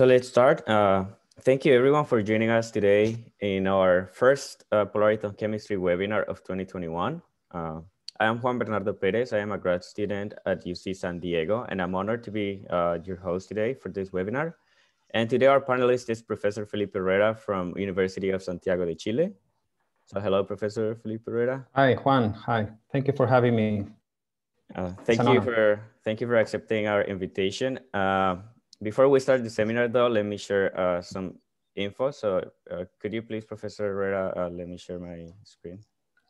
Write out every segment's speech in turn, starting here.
So let's start. Uh, thank you everyone for joining us today in our first uh, Polariton Chemistry webinar of 2021. Uh, I am Juan Bernardo Perez. I am a grad student at UC San Diego, and I'm honored to be uh, your host today for this webinar. And today our panelist is Professor Felipe Herrera from University of Santiago de Chile. So hello, Professor Felipe Herrera. Hi, Juan. Hi. Thank you for having me. Uh, thank you honor. for thank you for accepting our invitation. Uh, before we start the seminar though, let me share uh, some info. So uh, could you please, Professor Herrera, uh, let me share my screen?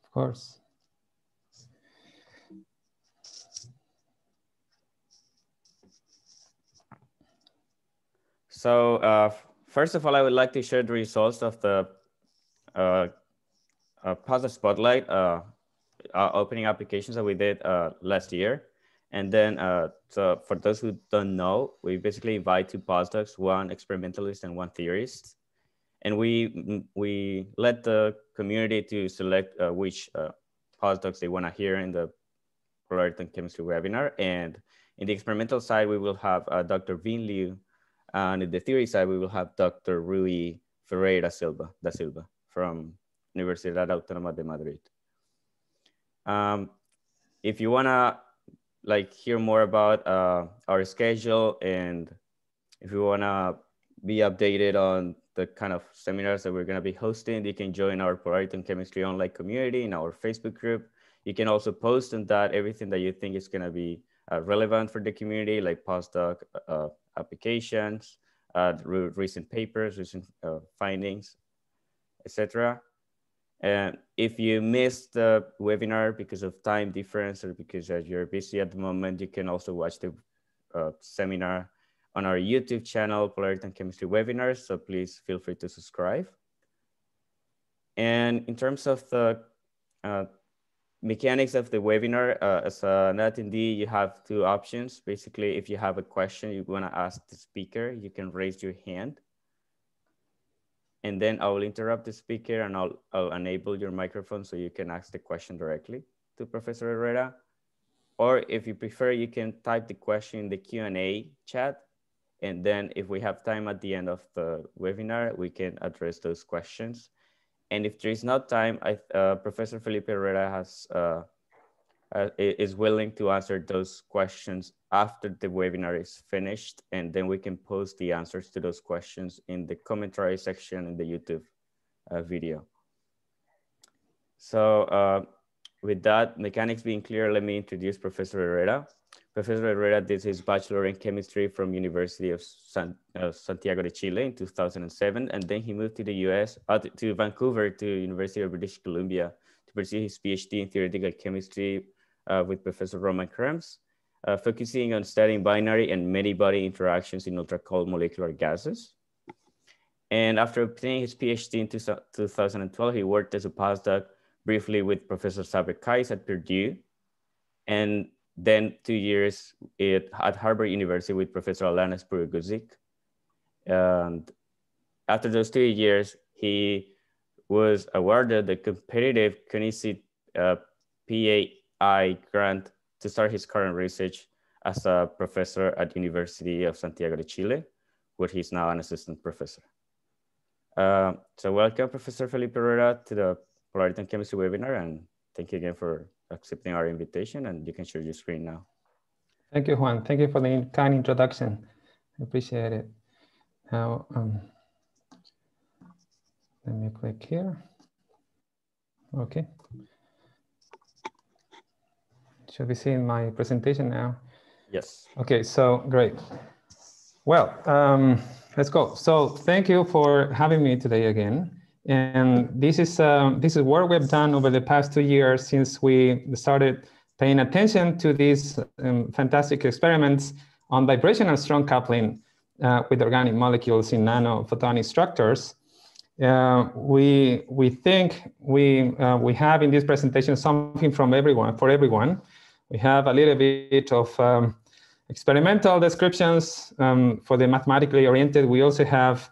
Of course. So uh, first of all, I would like to share the results of the uh, uh, PostDoc Spotlight uh, opening applications that we did last year. And then, uh, so for those who don't know, we basically invite two postdocs, one experimentalist and one theorist. And we, we let the community to select uh, which uh, postdocs they want to hear in the polariton chemistry webinar. And in the experimental side, we will have uh, Dr. Vin Liu. And in the theory side, we will have Dr. Rui Ferreira Silva, da Silva from Universidad Autónoma de Madrid. Um, if you want to like hear more about uh, our schedule and if you want to be updated on the kind of seminars that we're going to be hosting, you can join our Polariton Chemistry online community in our Facebook group. You can also post on that everything that you think is going to be uh, relevant for the community, like postdoc uh, applications, uh, recent papers, recent uh, findings, etc. And if you missed the webinar because of time difference or because you're busy at the moment, you can also watch the uh, seminar on our YouTube channel, Polariton Chemistry Webinars. So please feel free to subscribe. And in terms of the uh, mechanics of the webinar, uh, as an attendee, you have two options. Basically, if you have a question you want to ask the speaker, you can raise your hand and then I will interrupt the speaker and I'll, I'll enable your microphone so you can ask the question directly to Professor Herrera. Or if you prefer, you can type the question in the Q&A chat. And then if we have time at the end of the webinar, we can address those questions. And if there is not time, I, uh, Professor Felipe Herrera has uh, uh, is willing to answer those questions after the webinar is finished, and then we can post the answers to those questions in the commentary section in the YouTube uh, video. So uh, with that mechanics being clear, let me introduce Professor Herrera. Professor Herrera did his bachelor in chemistry from University of San, uh, Santiago de Chile in 2007, and then he moved to the US, uh, to Vancouver to University of British Columbia to pursue his PhD in theoretical chemistry with Professor Roman Krems, uh, focusing on studying binary and many-body interactions in ultra-cold molecular gases. And after obtaining his PhD in 2012, he worked as a postdoc briefly with Professor Sabri Kais at Purdue, and then two years at, Harvard University with Professor Alán Aspuru-Guzik. And after those two years, he was awarded the competitive CONICYT uh, PA I grant to start his current research as a professor at the University of Santiago de Chile, where he's now an assistant professor. Uh, so welcome, Professor Felipe Herrera, to the Polariton Chemistry webinar, and thank you again for accepting our invitation, and you can share your screen now. Thank you, Juan. Thank you for the kind introduction. I appreciate it. Now, um, let me click here. Okay. Should be seeing my presentation now? Yes. Okay, so great. Well, um, let's go. So thank you for having me today again. And this is um, this is work we've done over the past two years since we started paying attention to these um, fantastic experiments on vibrational strong coupling uh, with organic molecules in nanophotonic structures. Uh, we we think we uh, we have in this presentation something from everyone for everyone. We have a little bit of um, experimental descriptions um, for the mathematically oriented. We also have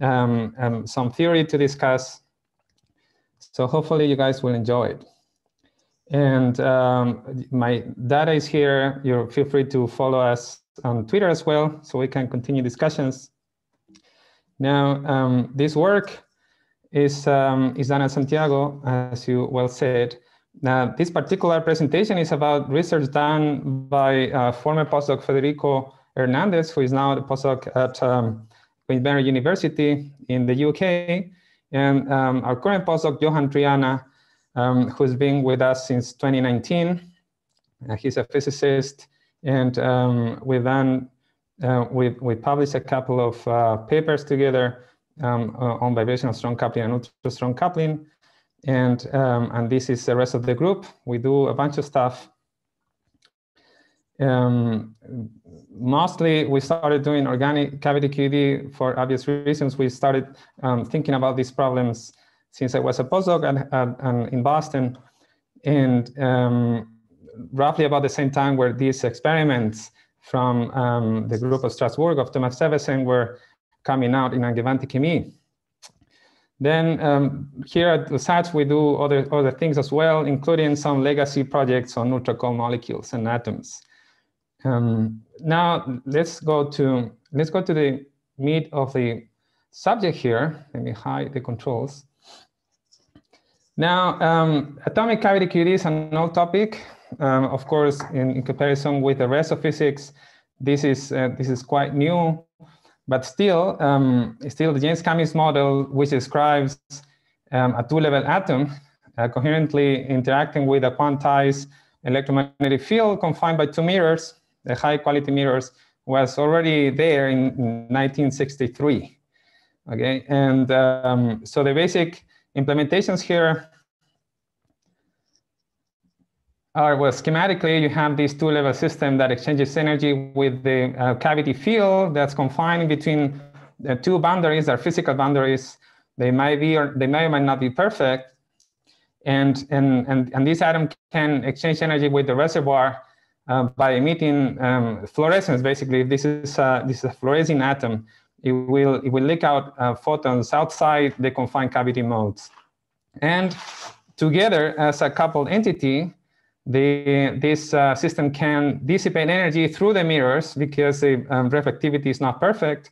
um, um, some theory to discuss. So hopefully you guys will enjoy it. And um, my data is here. You feel free to follow us on Twitter as well, so we can continue discussions. Now, um, this work is, is done at Santiago, as you well said. Now, this particular presentation is about research done by uh, former postdoc Federico Hernandez, who is now the postdoc at um, Queen Mary University in the UK, and um, our current postdoc, Johan Triana, um, who's been with us since 2019. Uh, he's a physicist, and um, we've done, uh, we, we published a couple of uh, papers together um, uh, on vibrational strong coupling and ultra strong coupling. And, um, and this is the rest of the group. We do a bunch of stuff. Um, mostly we started doing organic cavity QED for obvious reasons. We started um, thinking about these problems since I was a postdoc at, at, at in Boston. And um, roughly about the same time where these experiments from um, the group of Strasbourg of Thomas Ebbesen were coming out in Angewandte Chemie. Then um, here at LUSACH, we do other, other things as well, including some legacy projects on cold molecules and atoms. Um, now let's go to let's go to the meat of the subject here. Let me hide the controls. Now, um, atomic cavity QED is an old topic. Um, of course, in, in, comparison with the rest of physics, this is uh, this is quite new. But still, um, still the Jaynes-Cummings model, which describes um, a two-level atom uh, coherently interacting with a quantized electromagnetic field confined by two mirrors, the high-quality mirrors, was already there in 1963. Okay, and um, so the basic implementations here are, well, schematically, you have this two-level system that exchanges energy with the uh, cavity field that's confined between the two boundaries, are physical boundaries. They might be or they may or might not be perfect. And, and, and, and this atom can exchange energy with the reservoir uh, by emitting um, fluorescence. Basically, if this is, a, this is a fluorescing atom, it will, it will leak out uh, photons outside the confined cavity modes. And together as a coupled entity, the, this uh, system can dissipate energy through the mirrors because the um, reflectivity is not perfect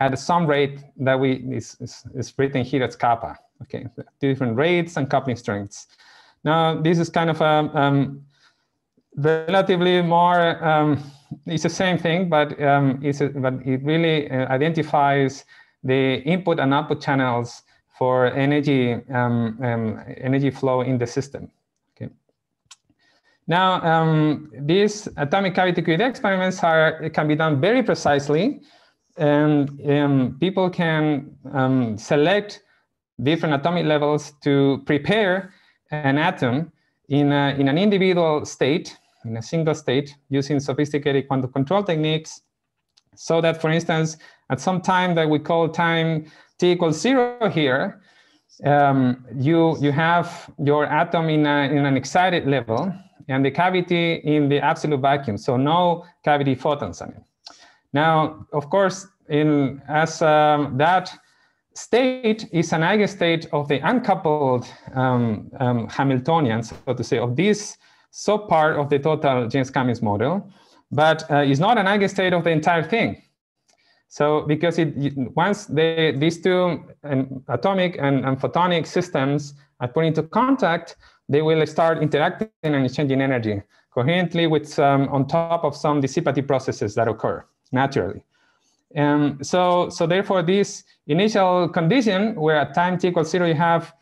at some rate that we is, is, is written here as kappa. Okay, different rates and coupling strengths. Now, this is kind of a um, relatively more, um, it's the same thing, but, um, it's a, but it really uh, identifies the input and output channels for energy, um, um, energy flow in the system. Now, um, these atomic cavity QED experiments are, can be done very precisely, and um, people can um, select different atomic levels to prepare an atom in, a, in an individual state, in a single state, using sophisticated quantum control techniques, so that, for instance, at some time that we call time t equals zero here, um, you, you have your atom in, a, in an excited level, and the cavity in the absolute vacuum, so no cavity photons on it. Now, of course, in as um, that state is an eigenstate of the uncoupled um, um, Hamiltonian, so to say, of this subpart of the total Jaynes-Cummings model, but uh, is not an eigenstate of the entire thing. So because it once they, these two um, atomic and, and photonic systems are put into contact, they will start interacting and exchanging energy coherently with on top of some dissipative processes that occur naturally. And so, so therefore, this initial condition where at time t equals zero, you have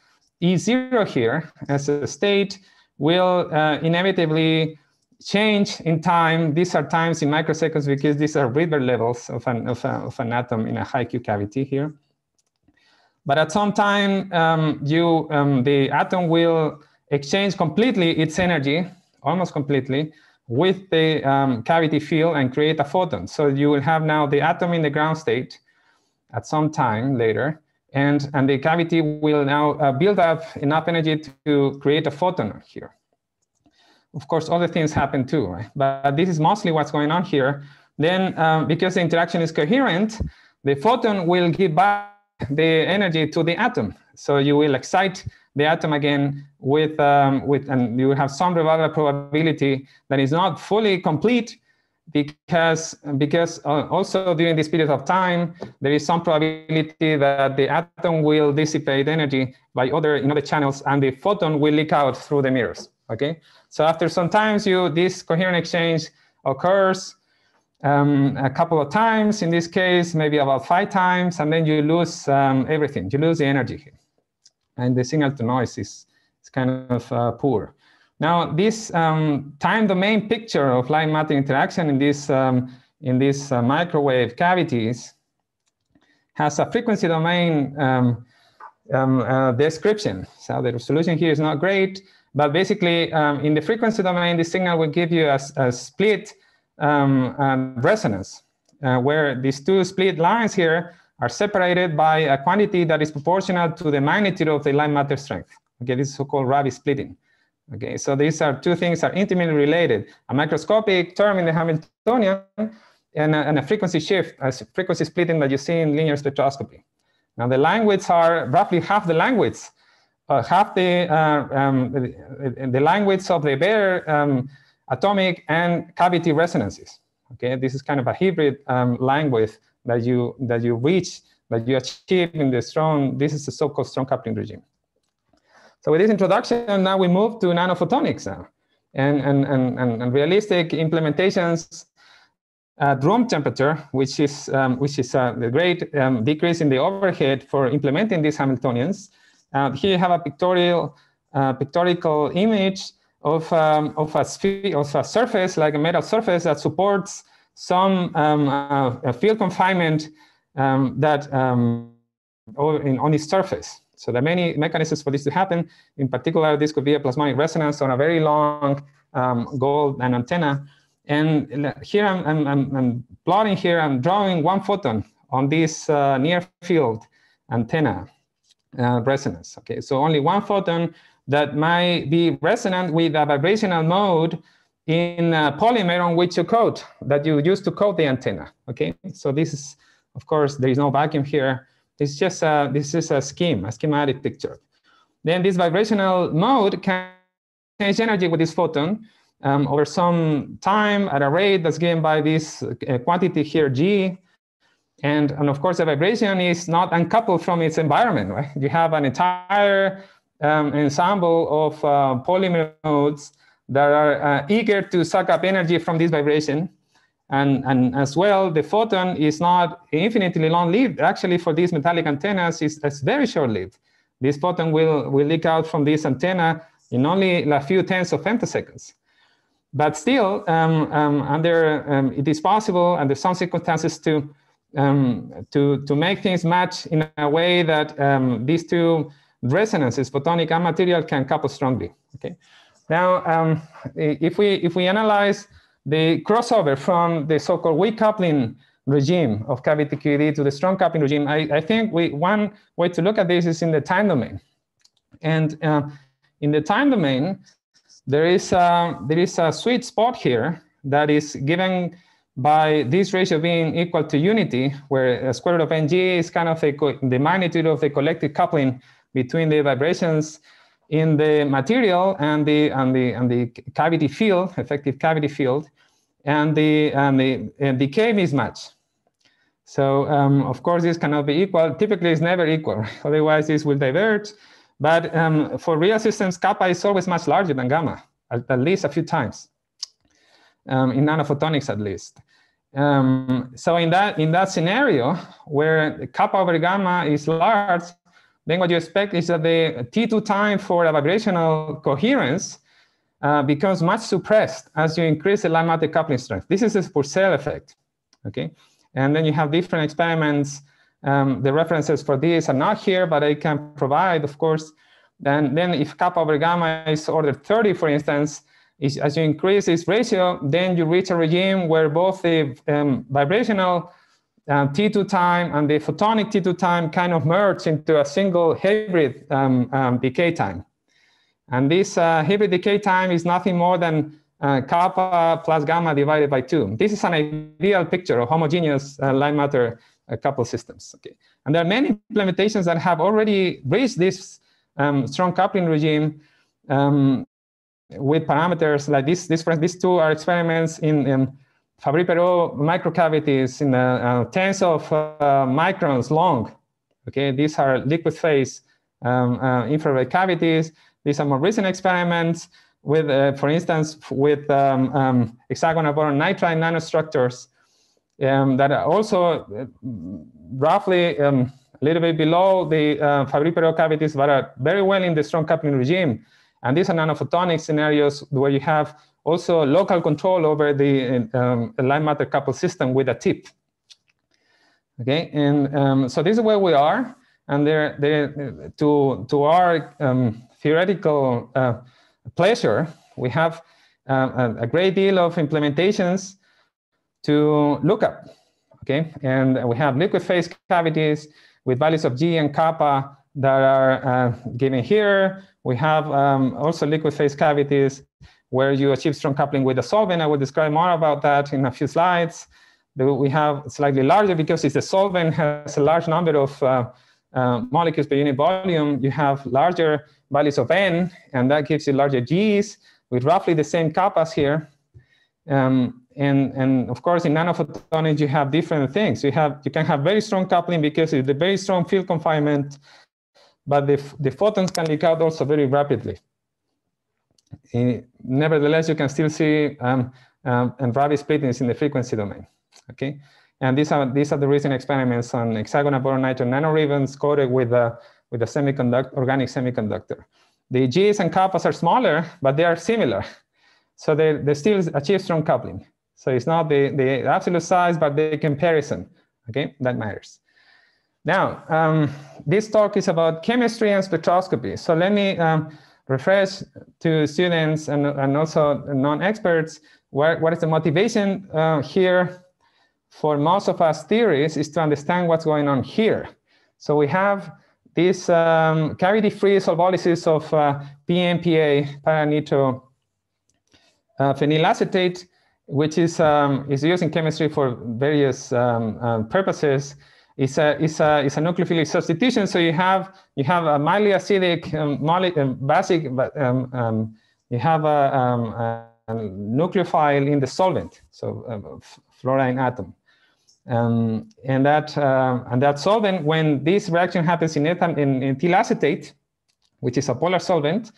E0 here as a state will uh, inevitably change in time. These are times in microseconds because these are Rydberg levels of an, of, a, of an atom in a high Q cavity here. But at some time, um, you, um, the atom will exchange completely its energy, almost completely, with the um, cavity field and create a photon. So you will have now the atom in the ground state at some time later, and, and the cavity will now uh, build up enough energy to create a photon here. Of course, other things happen too, right? But this is mostly what's going on here. Then, um, because the interaction is coherent, the photon will give back the energy to the atom. So you will excite the atom again with, um, with and you have some revival probability that is not fully complete because, because uh, also during this period of time, there is some probability that the atom will dissipate energy by other, in other channels and the photon will leak out through the mirrors, okay? So after some times, you, this coherent exchange occurs um, a couple of times, in this case, maybe about five times, and then you lose um, everything. You lose the energy here. And the signal to noise is, is kind of uh, poor. Now, this um, time domain picture of light matter interaction in this, um, in these uh, microwave cavities has a frequency domain um, um, uh, description. So the resolution here is not great, but basically um, in the frequency domain, the signal will give you a, a split um, resonance, uh, where these two split lines here are separated by a quantity that is proportional to the magnitude of the light matter strength. Okay, this is so-called Rabi splitting. Okay, so these are two things are intimately related. A microscopic term in the Hamiltonian and a, and a frequency shift, a frequency splitting that you see in linear spectroscopy. Now the line are roughly half the line widths, uh, half the, uh, um, the, the line of the bare um, atomic and cavity resonances. Okay, this is kind of a hybrid um, line that you that you reach, that you achieve in the strong. This is the so-called strong coupling regime. So with this introduction, now we move to nanophotonics now, and and and and, and realistic implementations at room temperature, which is um, which is uh, the great um, decrease in the overhead for implementing these Hamiltonians. Uh, here you have a pictorial uh, pictorial image of, um, of, a sphere, of a surface, like a metal surface that supports some um, uh, field confinement um, that um, in, on its surface. So there are many mechanisms for this to happen. In particular, this could be a plasmonic resonance on a very long um, gold and antenna. And here I'm, I'm, I'm, plotting here, I'm drawing one photon on this uh, near field antenna uh, resonance. Okay, so only one photon that might be resonant with a vibrational mode in a polymer on which you coat that you use to coat the antenna. Okay, so this is, of course, there is no vacuum here. It's just a, this is a scheme, a schematic picture. Then this vibrational mode can change energy with this photon um, over some time at a rate that's given by this uh, quantity here, G. And, and of course, the vibration is not uncoupled from its environment, right? You have an entire um, ensemble of uh, polymer nodes that are uh, eager to suck up energy from this vibration. And, and as well, the photon is not infinitely long-lived. Actually, for these metallic antennas, it's, it's very short-lived. This photon will, will leak out from this antenna in only a few tenths of femtoseconds. But still, um, um, under, um, it is possible under some circumstances to, um, to, to make things match in a way that um, these two resonances, photonic and material can couple strongly. Okay. Now, um, if we if we analyze the crossover from the so-called weak coupling regime of cavity QED to the strong coupling regime, I, I think we, one way to look at this is in the time domain. And uh, in the time domain, there is, a, there is a sweet spot here that is given by this ratio being equal to unity, where square root of ng is kind of a, the magnitude of the collective coupling between the vibrations in the material and the and the and the cavity field, effective cavity field, and the and the and decay mismatch. So um, of course this cannot be equal. Typically, it's never equal. Otherwise, this will diverge. But um, for real systems, kappa is always much larger than gamma, at, at least a few times. Um, in nanophotonics, at least. Um, so in that in that scenario where kappa over gamma is large, then what you expect is that the T2 time for a vibrational coherence uh, becomes much suppressed as you increase the light coupling strength. This is a Purcell effect, okay? And then you have different experiments. Um, the references for these are not here, but I can provide, of course. Then, then if kappa over gamma is order 30, for instance, is, as you increase this ratio, then you reach a regime where both the um, vibrational um, T2 time and the photonic T2 time kind of merge into a single hybrid um, um, decay time. And this uh, hybrid decay time is nothing more than uh, kappa plus gamma divided by two. This is an ideal picture of homogeneous uh, light matter uh, couple systems. Okay. And there are many implementations that have already reached this um, strong coupling regime um, with parameters like this. This, these two are experiments in, in Fabry-Perot microcavities in uh, tens of microns long. Okay, these are liquid phase um, infrared cavities. These are more recent experiments with, uh, for instance, with um, um, hexagonal boron nitride nanostructures um, that are also uh, roughly um, a little bit below the uh, Fabry-Perot cavities, but are very well in the strong coupling regime. And these are nanophotonic scenarios where you have also local control over the um, light matter couple system with a tip. Okay, and um, so this is where we are. And there, there, to, to our um, theoretical uh, pleasure, we have a, a great deal of implementations to look at. Okay, and we have liquid phase cavities with values of G and kappa that are uh, given here. We have um, also liquid phase cavities where you achieve strong coupling with a solvent. I will describe more about that in a few slides. We have slightly larger because it's a solvent has a large number of uh, uh, molecules per unit volume. You have larger values of n, and that gives you larger g's with roughly the same kappas here. Um, and, and of course, in nanophotonics, you have different things. You, have, you can have very strong coupling because it's a very strong field confinement, but the, the photons can leak out also very rapidly. Nevertheless, you can still see um, um, and Rabi splittings in the frequency domain. Okay, and these are these are the recent experiments on hexagonal boron nitride nanoribbons coated with a with a semiconductor organic semiconductor. The Gs and kappas are smaller, but they are similar, so they they still achieve strong coupling. So it's not the, the absolute size, but the comparison, okay, that matters. Now, um, this talk is about chemistry and spectroscopy. So let me um, refresh to students and, and also non-experts what, what is the motivation uh, here for most of us theories is to understand what's going on here. So we have this um, cavity-free solvolysis of uh, PNPA, paranitro uh, phenylacetate, which is, um, is used in chemistry for various um, um, purposes. It's a, it's, a, it's a nucleophilic substitution. So you have, you have a mildly acidic um, molecule, um, basic, but um, um, you have a, a, nucleophile in the solvent, so fluorine atom. Um, and that uh, and that solvent, when this reaction happens in, ethan, in, ethyl acetate, which is a polar solvent,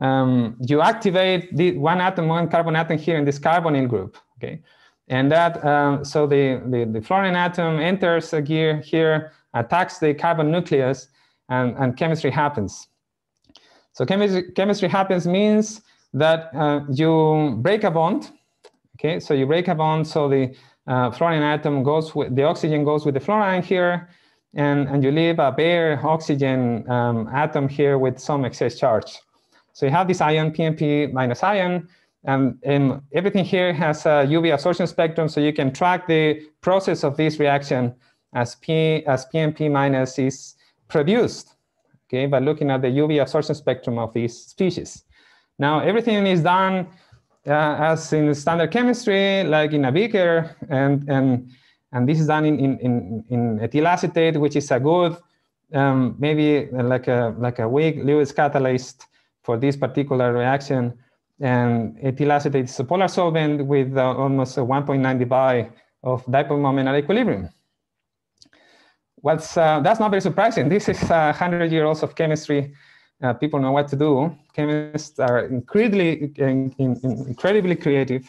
um, you activate the one atom, one carbon atom here in this carbonyl group, okay? And that, um, so the, the, the, fluorine atom enters a gear here, attacks the carbon nucleus, and, and chemistry happens. So chemistry, chemistry happens means that uh, you break a bond, okay? So you break a bond, so the uh, fluorine atom goes with, the oxygen goes with the fluorine here, and, and you leave a bare oxygen um, atom here with some excess charge. So you have this ion, PNP minus ion, and, and everything here has a UV absorption spectrum, so you can track the process of this reaction as, P, as PNP minus is produced, okay, by looking at the UV absorption spectrum of these species. Now, everything is done uh, as in standard chemistry, like in a beaker, and, and, and this is done in, in, in, in ethyl acetate, which is a good, um, maybe like a, like a weak Lewis catalyst for this particular reaction. And ethyl acetate is a polar solvent with uh, almost a 1.9 dBi of dipole moment at equilibrium. What's, uh, that's not very surprising. This is uh, 100 years of chemistry. Uh, people know what to do. Chemists are incredibly, in, in, incredibly creative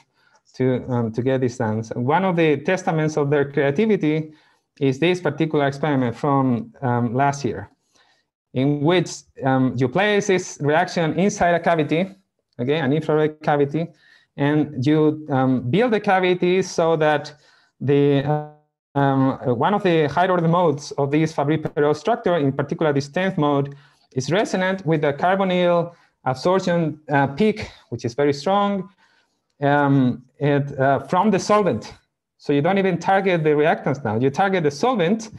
to, um, to get this done. So one of the testaments of their creativity is this particular experiment from um, last year in which um, you place this reaction inside a cavity, okay, an infrared cavity, and you um, build the cavity so that the uh, um, one of the higher order modes of this Fabry-Perot structure, in particular this 10th mode, is resonant with the carbonyl absorption uh, peak, which is very strong, um, it, uh, from the solvent. So you don't even target the reactants now. You target the solvent,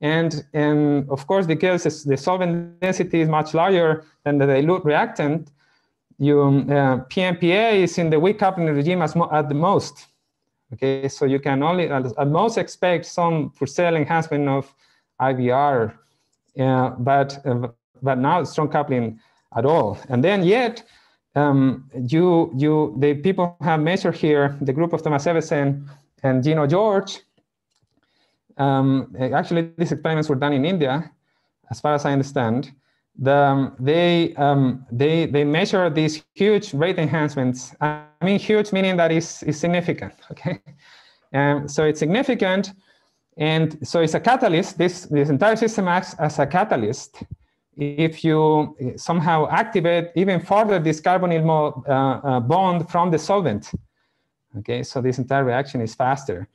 and, and of course, because the solvent density is much larger than the dilute reactant, you, uh, PNPA is in the weak coupling regime as at the most. Okay, so you can only at most expect some Purcell enhancement of IVR, uh, but uh, but not strong coupling at all. And then yet, um, you you the people have measured here the group of Thomas Ebbesen and Jino George. Um, actually, these experiments were done in India, as far as I understand. The, um, they, um, they, they measure these huge rate enhancements. I mean, huge meaning that is, is significant, okay? And um, so it's significant, and so it's a catalyst. This, this entire system acts as a catalyst if you somehow activate even further this carbonyl uh, uh, bond from the solvent. Okay, so this entire reaction is faster.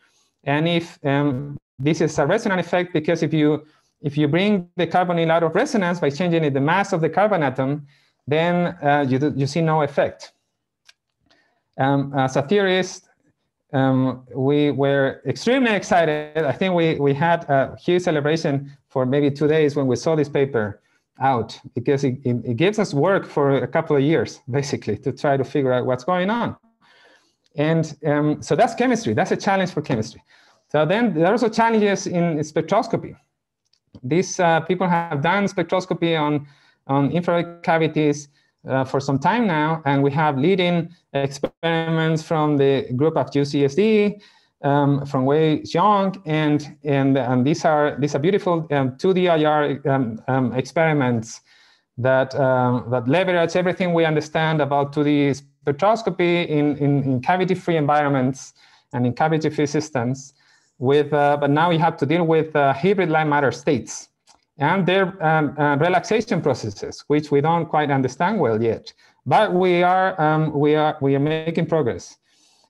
And if um, this is a resonant effect, because if you if you bring the carbonyl out of resonance by changing the mass of the carbon atom, then uh, you, you see no effect. Um, as a theorist, um, we were extremely excited. I think we, we had a huge celebration for maybe two days when we saw this paper out because it, it, it, gives us work for a couple of years, basically, to try to figure out what's going on. And um, so that's chemistry. That's a challenge for chemistry. So then there are also challenges in spectroscopy. These uh, people have done spectroscopy on, on infrared cavities uh, for some time now, and we have leading experiments from the group of UCSD, um, from Wei Xiong, and, and, and these are these are beautiful um, 2D IR um, um, experiments that, um, that leverage everything we understand about 2D spectroscopy in, in, in cavity-free environments and in cavity-free systems. With, uh, but now you have to deal with uh, hybrid light matter states and their um, uh, relaxation processes, which we don't quite understand well yet. But we are, um, we are, we are making progress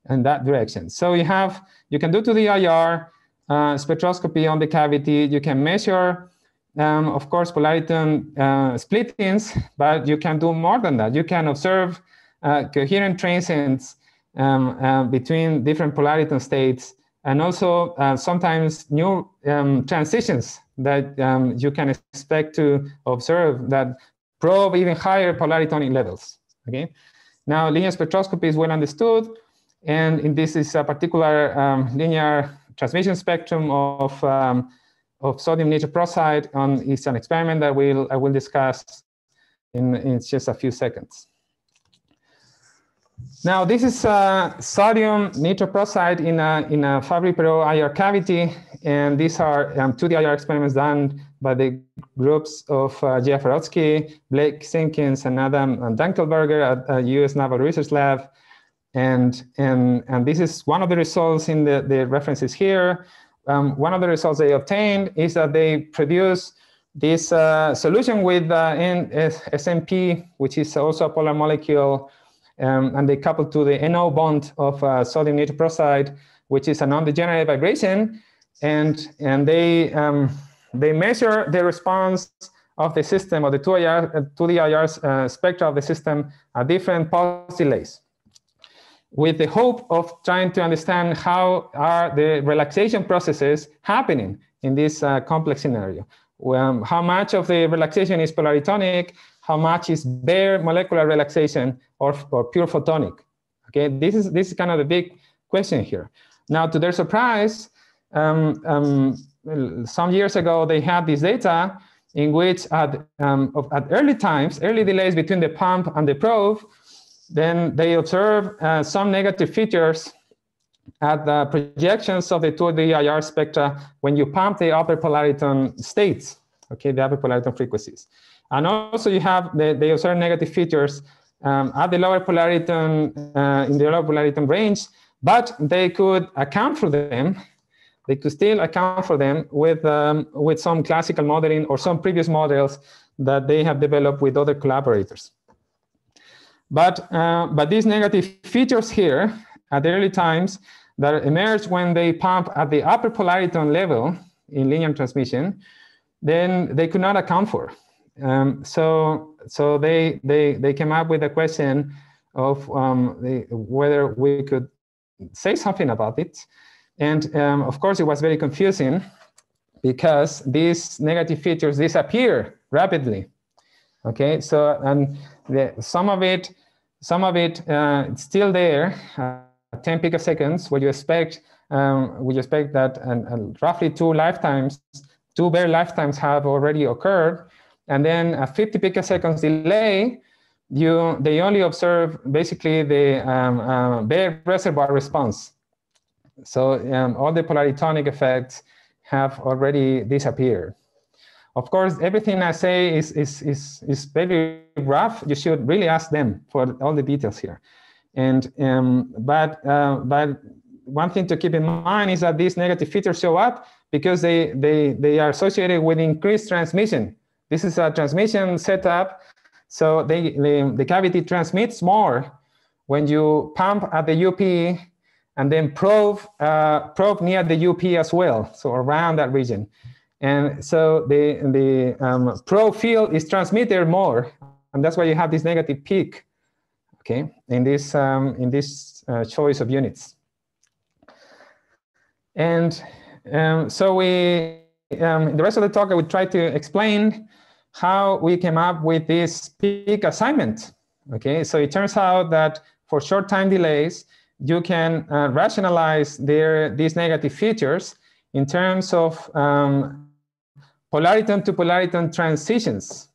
in that direction. So you have, you can do 2D IR uh, spectroscopy on the cavity. You can measure, um, of course, polariton uh, splittings, but you can do more than that. You can observe uh, coherent transients um, uh, between different polariton states and also uh, sometimes new um, transitions that um, you can expect to observe that probe even higher polariton levels. Okay. Now, linear spectroscopy is well understood. And in this is a particular um, linear transmission spectrum of, um, of sodium nitroprusside. On, it's an experiment that we'll, I will discuss in, in just a few seconds. Now, this is uh, sodium nitroprusside in a, in a Fabry-Perot IR cavity. And these are um, 2D IR experiments done by the groups of uh, Jeff Owrutsky, Blake Simpkins, and Adam Dunkelberger at US Naval Research Lab. And, and, and this is one of the results in the, the references here. Um, one of the results they obtained is that they produce this uh, solution with uh, SNP, which is also a polar molecule, um, and they couple to the NO bond of uh, sodium nitroprusside, which is a non-degenerate vibration, and and they um, they measure the response of the system or the 2IR, 2D IR uh, spectra of the system at different pulse delays with the hope of trying to understand how are the relaxation processes happening in this uh, complex scenario. Um, how much of the relaxation is polaritonic, how much is bare molecular relaxation or, or pure photonic. Okay, this is, this is kind of the big question here. Now, to their surprise, um, um, some years ago, they had this data in which at, um, of, at early times, early delays between the pump and the probe, then they observe uh, some negative features at the projections of the 2D IR spectra when you pump the upper polariton states, okay, the upper polariton frequencies. And also you have, the, they observe negative features um, at the lower polariton, uh, in the lower polariton range, but they could account for them, they could still account for them with, um, with some classical modeling or some previous models that they have developed with other collaborators. But, uh, but these negative features here at the early times that emerge when they pump at the upper polariton level in linear transmission, then they could not account for. Um, so so they, they, they came up with a question of um, the, whether we could say something about it. And um, of course, it was very confusing because these negative features disappear rapidly. Okay, so and the, some of it, some of it uh, it's still there, uh, 10 picoseconds, where you expect, um, we expect that and, and roughly two lifetimes, two bare lifetimes have already occurred. And then a 50 picoseconds delay, you, they only observe basically the um, uh, bare reservoir response. So um, all the polaritonic effects have already disappeared. Of course, everything I say is, is, is, is very rough. You should really ask them for all the details here. And, um, but, uh, but one thing to keep in mind is that these negative features show up because they, they, they are associated with increased transmission. This is a transmission setup. So they, the, the cavity transmits more when you pump at the UP and then probe, uh, probe near the UP as well, so around that region. And so the, the um, probe field is transmitted more, and that's why you have this negative peak, okay, in this, um, in this uh, choice of units. And um, so we, um, the rest of the talk, I would try to explain how we came up with this peak assignment. Okay, so it turns out that for short time delays, you can uh, rationalize their, these negative features in terms of um, polariton to polariton transitions.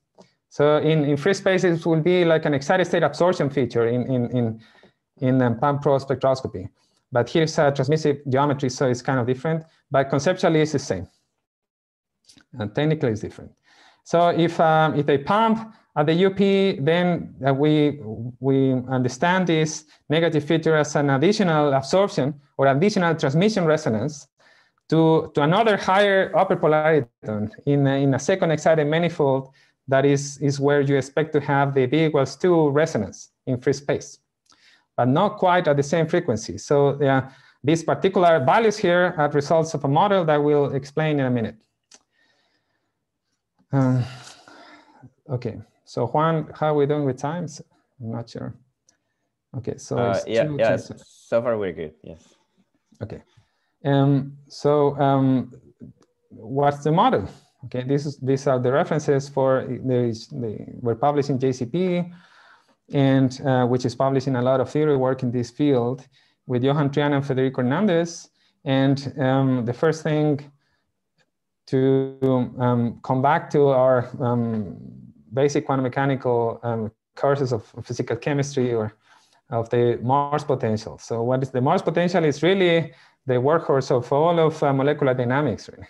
So in, in free spaces will be like an excited state absorption feature in, in, in, in um, pump-probe spectroscopy. But here's a transmissive geometry, so it's kind of different, but conceptually it's the same. And technically it's different. So if, um, if they pump at the UP, then uh, we, we understand this negative feature as an additional absorption or additional transmission resonance to, to another higher upper polariton in a, in a second excited manifold that is, is where you expect to have the B equals 2 resonance in free space, but not quite at the same frequency. So uh, these particular values here are results of a model that we'll explain in a minute. Um, okay. So Juan, how are we doing with times? I'm not sure. Okay, so uh, yeah, yeah. So far we're good. Yes. Okay. Um, so um, what's the model? Okay, this is these are the references for the, the were published in JCP, and uh, which is publishing a lot of theory work in this field with Johan Triana and Federico Hernandez. And um, the first thing to um, come back to our um, basic quantum mechanical um, courses of physical chemistry or of the Morse potential. So what is the Morse potential is really the workhorse of all of uh, molecular dynamics, really.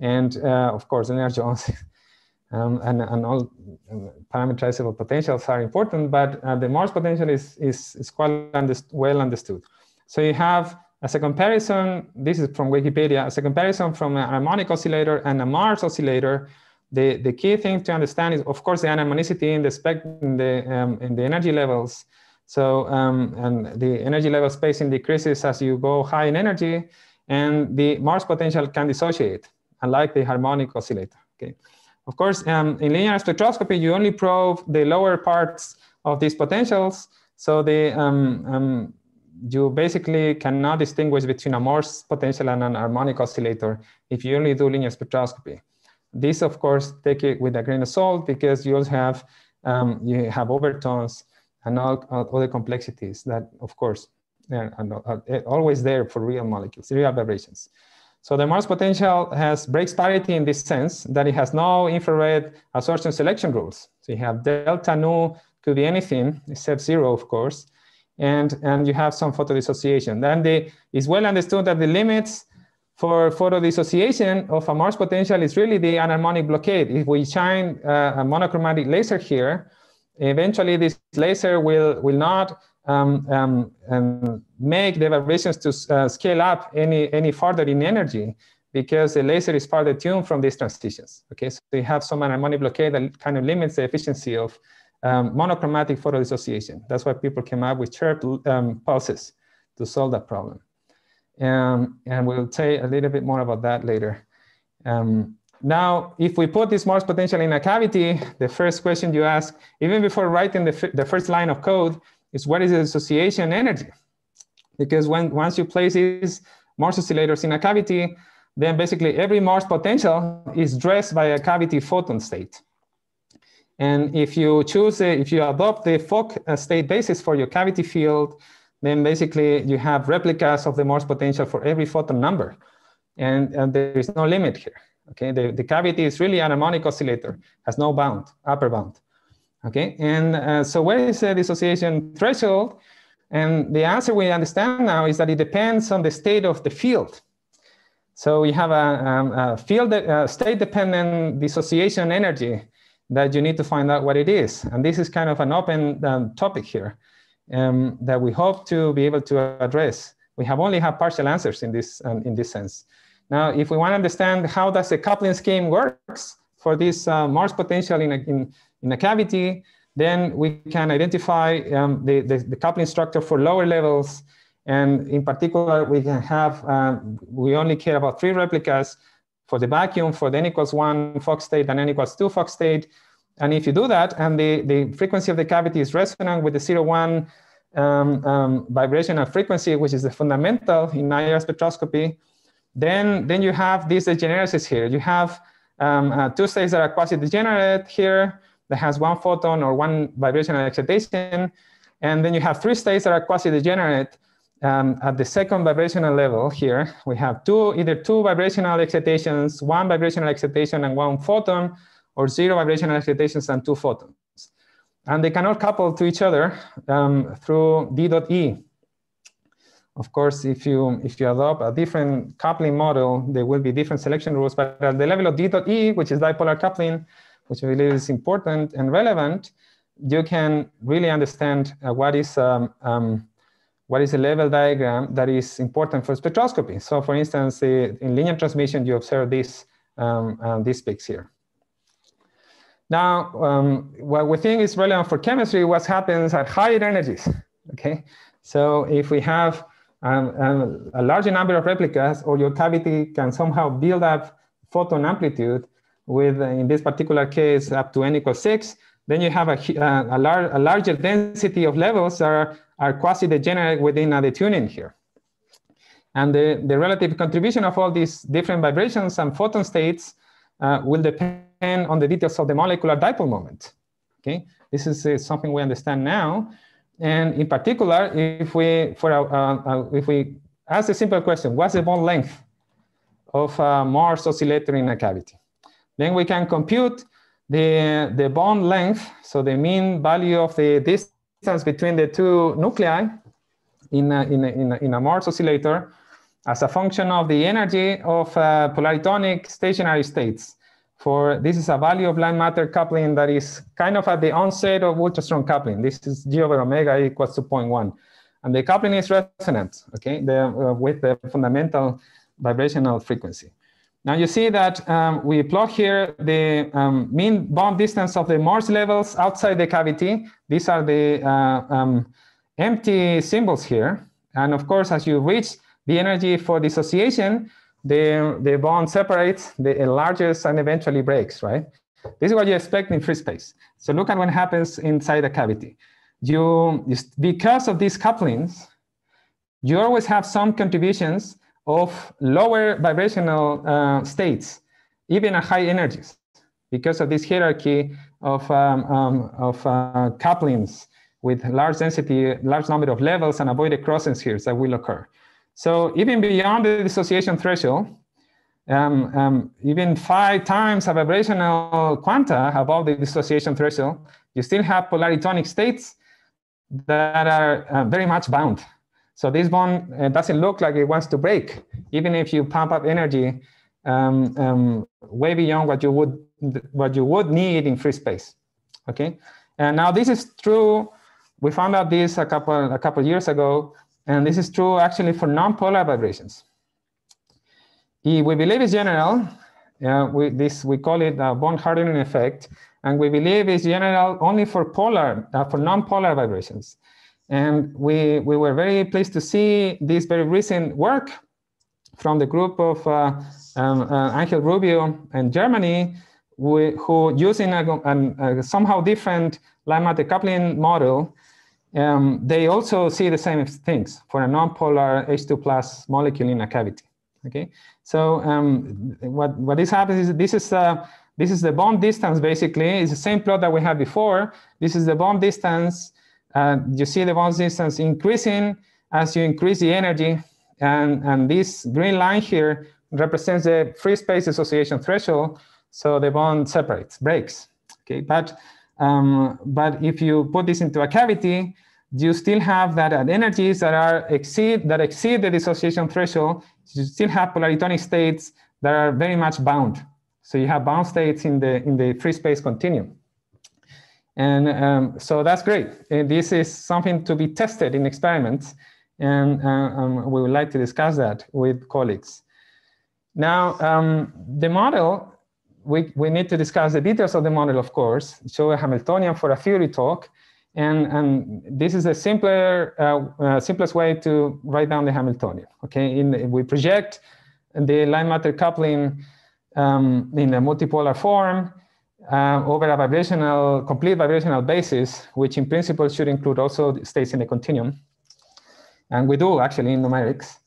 And uh, of course, Lennard-Jones um, and, and all um, parameterizable potentials are important, but uh, the Morse potential is, is, is quite well understood. So you have as a comparison, this is from Wikipedia, as a comparison from a harmonic oscillator and a Morse oscillator, the, the key thing to understand is, of course, the anharmonicity in the spec in the um, in the energy levels. So um, and the energy level spacing decreases as you go high in energy, and the Morse potential can dissociate, unlike the harmonic oscillator. Okay. Of course, um, in linear spectroscopy, you only probe the lower parts of these potentials. So the um, um, you basically cannot distinguish between a Morse potential and an harmonic oscillator if you only do linear spectroscopy. This, of course, take it with a grain of salt because you also have um, you have overtones and all, all other complexities that, of course, are, are always there for real molecules, real vibrations. So the Morse potential has breaks parity in this sense that it has no infrared absorption selection rules. So you have delta nu could be anything except zero, of course, and, and you have some photodissociation. Then the, it's well understood that the limits for photodissociation of a Morse potential is really the anharmonic blockade. If we shine uh, a monochromatic laser here, eventually this laser will, will not um, um, um, make the vibrations to uh, scale up any, any further in energy because the laser is farther tuned from these transitions. Okay, so you have some anharmonic blockade that kind of limits the efficiency of um, monochromatic photodissociation. That's why people came up with chirp um, pulses to solve that problem. Um, and we'll say a little bit more about that later. Um, now, if we put this Morse potential in a cavity, the first question you ask, even before writing the, the first line of code, is what is the dissociation energy? Because when once you place these Morse oscillators in a cavity, then basically every Morse potential is dressed by a cavity photon state. And if you choose, a, if you adopt the Fock uh, state basis for your cavity field, then basically you have replicas of the Morse potential for every photon number. And, and there is no limit here. Okay, the, the cavity is really an harmonic oscillator, has no bound, upper bound. Okay, and uh, so where is the dissociation threshold? And the answer we understand now is that it depends on the state of the field. So we have a, um, a field a state-dependent dissociation energy that you need to find out what it is. And this is kind of an open um, topic here um, that we hope to be able to address. We have only have partial answers in this, um, in this sense. Now, if we want to understand how does the coupling scheme works for this uh, Morse potential in a, in, in a cavity, then we can identify um, the, the, the, coupling structure for lower levels. And in particular, we can have, um, we only care about three replicas for the vacuum, for the n equals one Fock state and n equals two Fock state. And if you do that, and the, the frequency of the cavity is resonant with the zero one um, um, vibrational frequency, which is the fundamental in IR spectroscopy, then, then you have these degeneracies here. You have um, uh, two states that are quasi-degenerate here that has one photon or one vibrational excitation. And then you have three states that are quasi-degenerate um, at the second vibrational level here. We have two, either two vibrational excitations, one vibrational excitation and one photon, or zero vibrational excitations and two photons. And they cannot couple to each other um, through D dot E. Of course, if you, if you adopt a different coupling model, there will be different selection rules, but at the level of D dot E, which is dipolar coupling, which I believe is important and relevant, you can really understand uh, what is um, um, what is a level diagram that is important for spectroscopy. So for instance, in linear transmission, you observe this, um, uh, these peaks here. Now, um, what we think is relevant for chemistry, what happens at higher energies, okay? So if we have um, um, a larger number of replicas or your cavity can somehow build up photon amplitude with, in this particular case, up to n equals six, then you have a, a, lar a larger density of levels that are, are quasi-degenerate within the tuning here. And the, the relative contribution of all these different vibrations and photon states uh, will depend on the details of the molecular dipole moment. Okay, this is uh, something we understand now. And in particular, if we, for a, uh, uh, if we ask a simple question, what's the bond length of a Morse oscillator in a cavity? Then we can compute the, the bond length, so the mean value of the distance between the two nuclei in a, in a, in a, in a Morse oscillator as a function of the energy of uh, polaritonic stationary states. For this is a value of light matter coupling that is kind of at the onset of ultra strong coupling. This is G over omega equals to 0.1. And the coupling is resonant, okay, the, uh, with the fundamental vibrational frequency. Now you see that um, we plot here the um, mean bond distance of the Morse levels outside the cavity. These are the uh, um, empty symbols here. And of course, as you reach the energy for dissociation, the, the bond separates, the enlarges, and eventually breaks, right? This is what you expect in free space. So look at what happens inside the cavity. You, because of these couplings, you always have some contributions of lower vibrational uh, states, even at high energies, because of this hierarchy of, um, um, of uh, couplings with large density, large number of levels and avoided crossings here that will occur. So even beyond the dissociation threshold, um, um, even five times a vibrational quanta above the dissociation threshold, you still have polaritonic states that are uh, very much bound. So this bond uh, doesn't look like it wants to break, even if you pump up energy um, um way beyond what you would what you would need in free space. Okay, and now this is true. We found out this a couple a couple years ago and this is true actually for non-polar vibrations. We believe it's general. Uh, we, this, we call it a bond hardening effect. And we believe it's general only for polar, uh, for non-polar vibrations. And we, we were very pleased to see this very recent work from the group of uh, um, uh, Angel Rubio in Germany, we, who using a, a, a somehow different light matter coupling model um, they also see the same things for a nonpolar H2 plus molecule in a cavity. Okay, so um, what what this happens is this is uh, this is the bond distance basically. It's the same plot that we had before. This is the bond distance. Uh, you see the bond distance increasing as you increase the energy, and and this green line here represents the free space dissociation threshold. So the bond separates, breaks. Okay, but um, but if you put this into a cavity, you still have that at energies that are exceed that exceed the dissociation threshold. You still have polaritonic states that are very much bound. So you have bound states in the in the free space continuum. And um, so that's great. And this is something to be tested in experiments. And uh, um, we would like to discuss that with colleagues. Now, um, the model, we, we need to discuss the details of the model, of course, show a Hamiltonian for a theory talk. And, and this is the simpler, uh, uh, simplest way to write down the Hamiltonian. Okay, in, we project the light matter coupling um, in a multipolar form uh, over a vibrational, complete vibrational basis, which in principle should include also states in the continuum. And we do actually in numerics.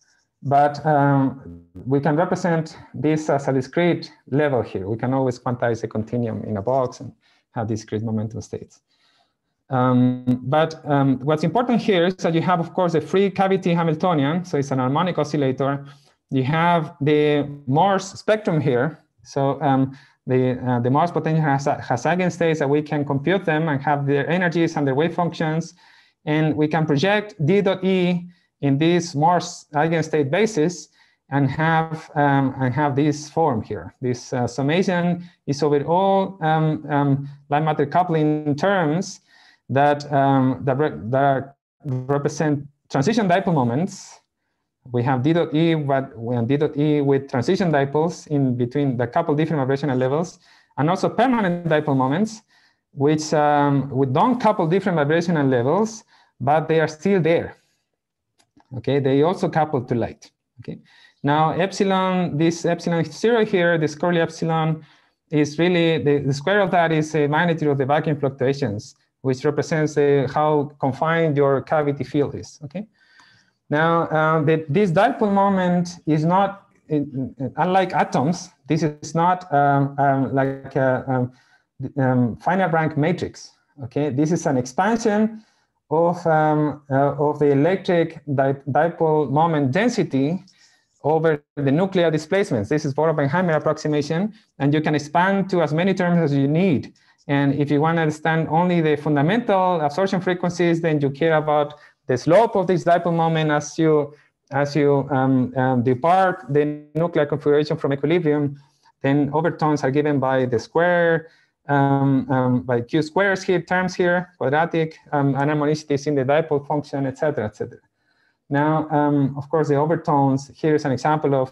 But um, we can represent this as a discrete level here. We can always quantize a continuum in a box and have discrete momentum states. Um, but um, what's important here is that you have, of course, a free cavity Hamiltonian. So it's an harmonic oscillator. You have the Morse spectrum here. So um, the, uh, the Morse potential has, eigenstates that we can compute them and have their energies and their wave functions. And we can project D dot E in this Morse eigenstate basis and have, um, and have this form here. This uh, summation is over all um, um, light matter coupling terms that, um, that, re that represent transition dipole moments we have d dot e, but d dot e with transition dipoles in between the couple different vibrational levels, and also permanent dipole moments, which um, we don't couple different vibrational levels, but they are still there. Okay, they also couple to light. Okay, now epsilon, this epsilon zero here, this curly epsilon, is really the, the square of that is a magnitude of the vacuum fluctuations, which represents uh, how confined your cavity field is. Okay. Now, um, the, this dipole moment is not, unlike atoms, this is not um, um, like a finite rank matrix. Okay, this is an expansion of, um, uh, of the electric di dipole moment density over the nuclear displacements. This is Born-Oppenheimer approximation, and you can expand to as many terms as you need. And if you want to understand only the fundamental absorption frequencies, then you care about the slope of this dipole moment as you as you um, um, depart the nuclear configuration from equilibrium, then overtones are given by the square, um, um by q squares here, terms here, quadratic, um, anharmonicities in the dipole function, etc., etc. Now, um, of course, the overtones, here is an example of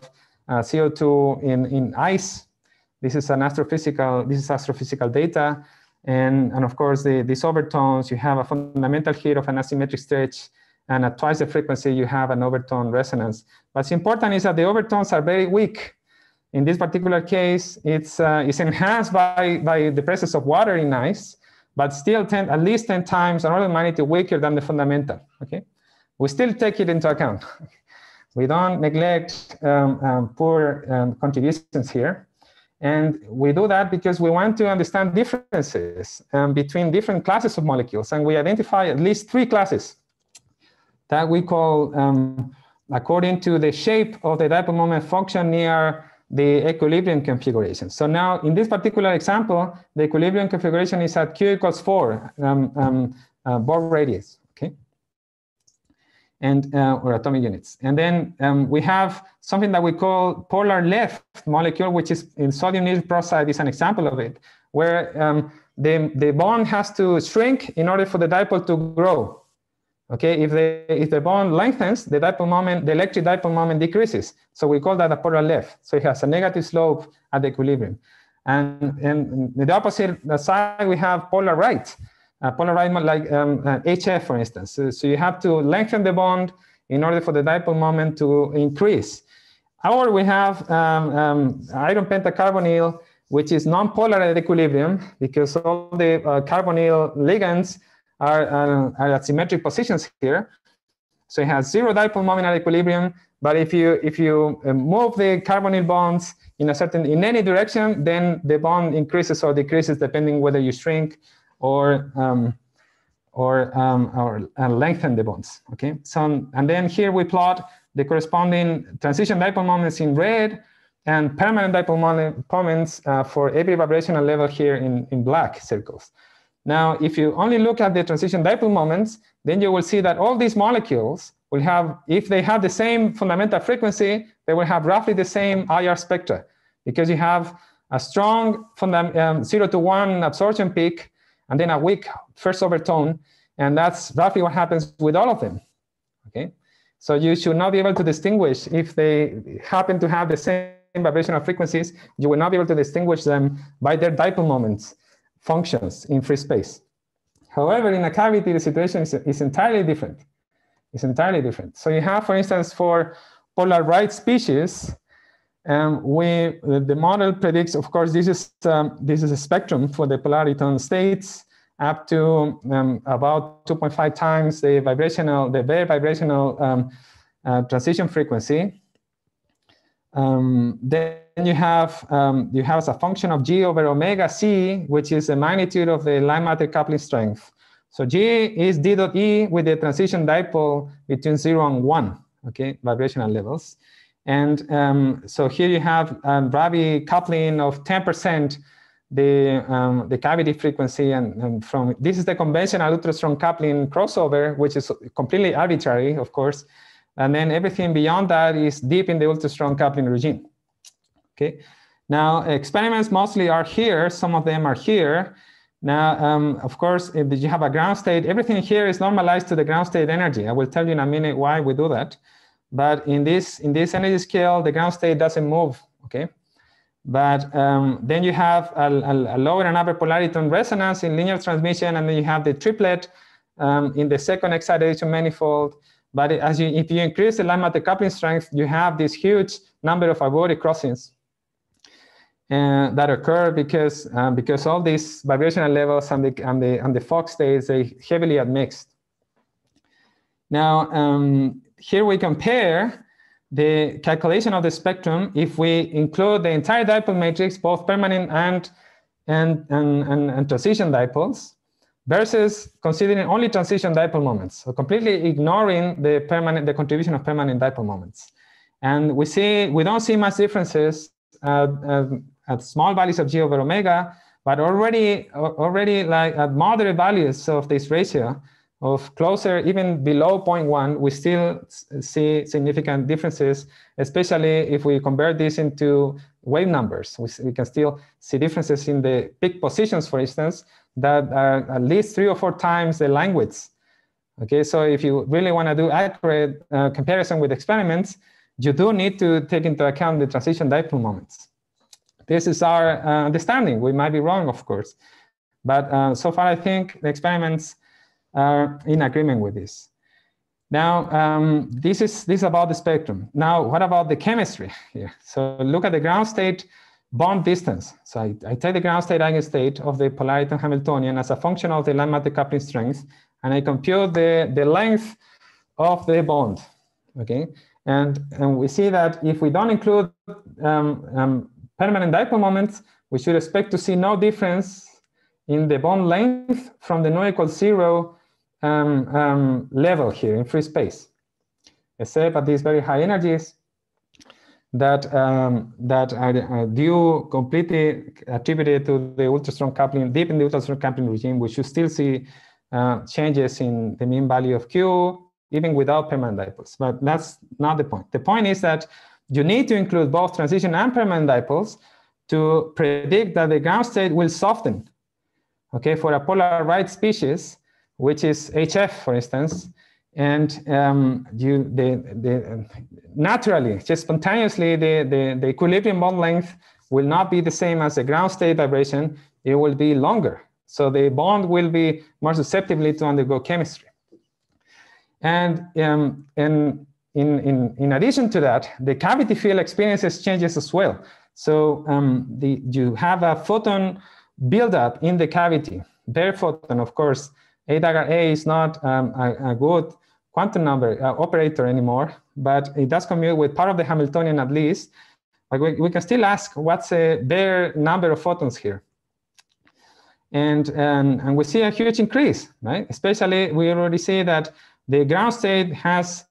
uh, CO2 in, in ice. This is an astrophysical, this is astrophysical data. And, and of course, the, these overtones, you have a fundamental here of an asymmetric stretch, and at twice the frequency, you have an overtone resonance. What's important is that the overtones are very weak. In this particular case, it's, uh, it's enhanced by, by the presence of water in ice, but still 10, at least 10 times an order of magnitude weaker than the fundamental, okay? We still take it into account. we don't neglect um, um, poor um, contributions here. And we do that because we want to understand differences um, between different classes of molecules. And we identify at least three classes that we call, um, according to the shape of the dipole moment function near the equilibrium configuration. So now in this particular example, the equilibrium configuration is at q equals four um, um uh, Born radius and uh, or atomic units. And then um, we have something that we call polar left molecule, which is in sodium nitroprusside is an example of it, where um, the, the bond has to shrink in order for the dipole to grow. Okay, if the, if the bond lengthens, the dipole moment, the electric dipole moment decreases. So we call that a polar left. So it has a negative slope at the equilibrium. And, and the opposite side, we have polar right, uh, polarized like um, uh, HF, for instance. So, so, you have to lengthen the bond in order for the dipole moment to increase. Or we have um, um, iron pentacarbonyl, which is non-polar at equilibrium because all the uh, carbonyl ligands are, uh, are at symmetric positions here. So it has zero dipole moment at equilibrium. But if you if you uh, move the carbonyl bonds in a certain in any direction, then the bond increases or decreases depending whether you shrink or um, or, um, or uh, lengthen the bonds. Okay, so and then here we plot the corresponding transition dipole moments in red and permanent dipole moments uh, for every vibrational level here in, in black circles. Now, if you only look at the transition dipole moments, then you will see that all these molecules will have, if they have the same fundamental frequency, they will have roughly the same IR spectra because you have a strong um, zero to one absorption peak and then a weak first overtone. And that's roughly what happens with all of them, okay? So you should not be able to distinguish if they happen to have the same vibrational frequencies, you will not be able to distinguish them by their dipole moments functions in free space. However, in a cavity, the situation is, is entirely different. It's entirely different. So you have, for instance, for polar right species, um, we the model predicts, of course, this is um, this is a spectrum for the polariton states up to um, about 2.5 times the vibrational, the bare vibrational um, uh, transition frequency. Um, then you have you have as a function of g over omega c, which is the magnitude of the light matter coupling strength. So g is d dot e with the transition dipole between zero and one, okay, vibrational levels. And um, so here you have um, Rabi coupling of 10% the, um, the cavity frequency and, and, from this is the conventional ultra strong coupling crossover, which is completely arbitrary, of course. And then everything beyond that is deep in the ultra strong coupling regime. Okay. Now experiments mostly are here. Some of them are here. Now, um, of course, if you have a ground state, everything here is normalized to the ground state energy. I will tell you in a minute why we do that. But in this in this energy scale, the ground state doesn't move. Okay. But um, then you have a, a, lower and upper polariton resonance in linear transmission, and then you have the triplet um, in the second excitation manifold. But as you, if you increase the line coupling strength, you have this huge number of avoided crossings uh, that occur because um, because all these vibrational levels and the and the and the Fock states they heavily admixed. Now um, here we compare the calculation of the spectrum if we include the entire dipole matrix, both permanent and, and, and, and, and transition dipoles, versus considering only transition dipole moments, so completely ignoring the permanent, the contribution of permanent dipole moments. And we see, we don't see much differences at, small values of g over omega, but already, already like at moderate values of this ratio, of closer, even below 0.1, we still see significant differences, especially if we convert this into wave numbers. We, we, can still see differences in the peak positions, for instance, that are at least three or four times the widths. Okay, so if you really want to do accurate uh, comparison with experiments, you do need to take into account the transition dipole moments. This is our uh, understanding. We might be wrong, of course. But uh, so far, I think the experiments are in agreement with this. Now, um, this is this is about the spectrum. Now, what about the chemistry here? So look at the ground state bond distance. So I, I take the ground state eigenstate of the polariton Hamiltonian as a function of the light matter coupling strength, and I compute the, the length of the bond, okay? And, and we see that if we don't include um, um, permanent dipole moments, we should expect to see no difference in the bond length from the no equals zero um, um, level here in free space, except at these very high energies that um, that are uh, due completely attributed to the ultra strong coupling, deep in the ultra strong coupling regime, we should still see uh, changes in the mean value of Q, even without permanent dipoles. But that's not the point. The point is that you need to include both transition and permanent dipoles to predict that the ground state will soften. Okay, for a polar right species, which is HF, for instance, and um, you, the, the, naturally, just spontaneously, the, the, the equilibrium bond length will not be the same as the ground state vibration. It will be longer. So the bond will be more susceptible to undergo chemistry. And, um, and in, in, in addition to that, the cavity field experiences changes as well. So um, the, you have a photon buildup in the cavity, bare photon, of course, a dagger A is not um, a, a, good quantum number uh, operator anymore, but it does commute with part of the Hamiltonian at least. But we, we can still ask what's a bare number of photons here. And, and, and we see a huge increase, right? Especially we already see that the ground state has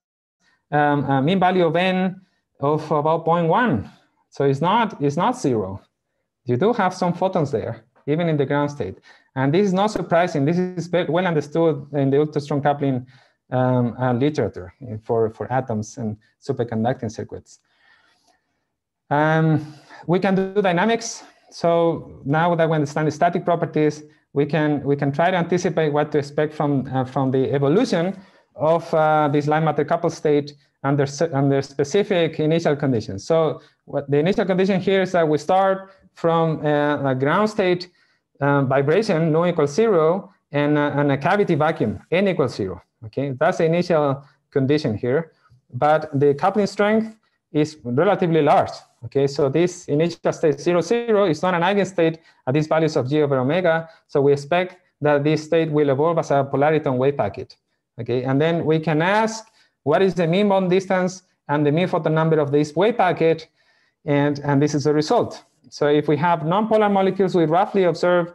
um, a mean value of n of about 0.1. So it's not, it's not zero. You do have some photons there. Even in the ground state. And this is not surprising. This is well understood in the ultra-strong coupling um, uh, literature for, for atoms and superconducting circuits. Um, we can do dynamics. So now that we understand the static properties, we can, we can try to anticipate what to expect from, uh, from the evolution of uh, this light matter coupled state under, under specific initial conditions. So what the initial condition here is that we start from a, a ground state um, vibration, no equals zero, and, uh, and a cavity vacuum, n equals zero. Okay, that's the initial condition here. But the coupling strength is relatively large. Okay, so this initial state zero, zero is not an eigenstate at these values of g over omega. So we expect that this state will evolve as a polariton wave packet. Okay, and then we can ask what is the mean bond distance and the mean photon number of this wave packet, and, and this is the result. So if we have nonpolar molecules, we roughly observe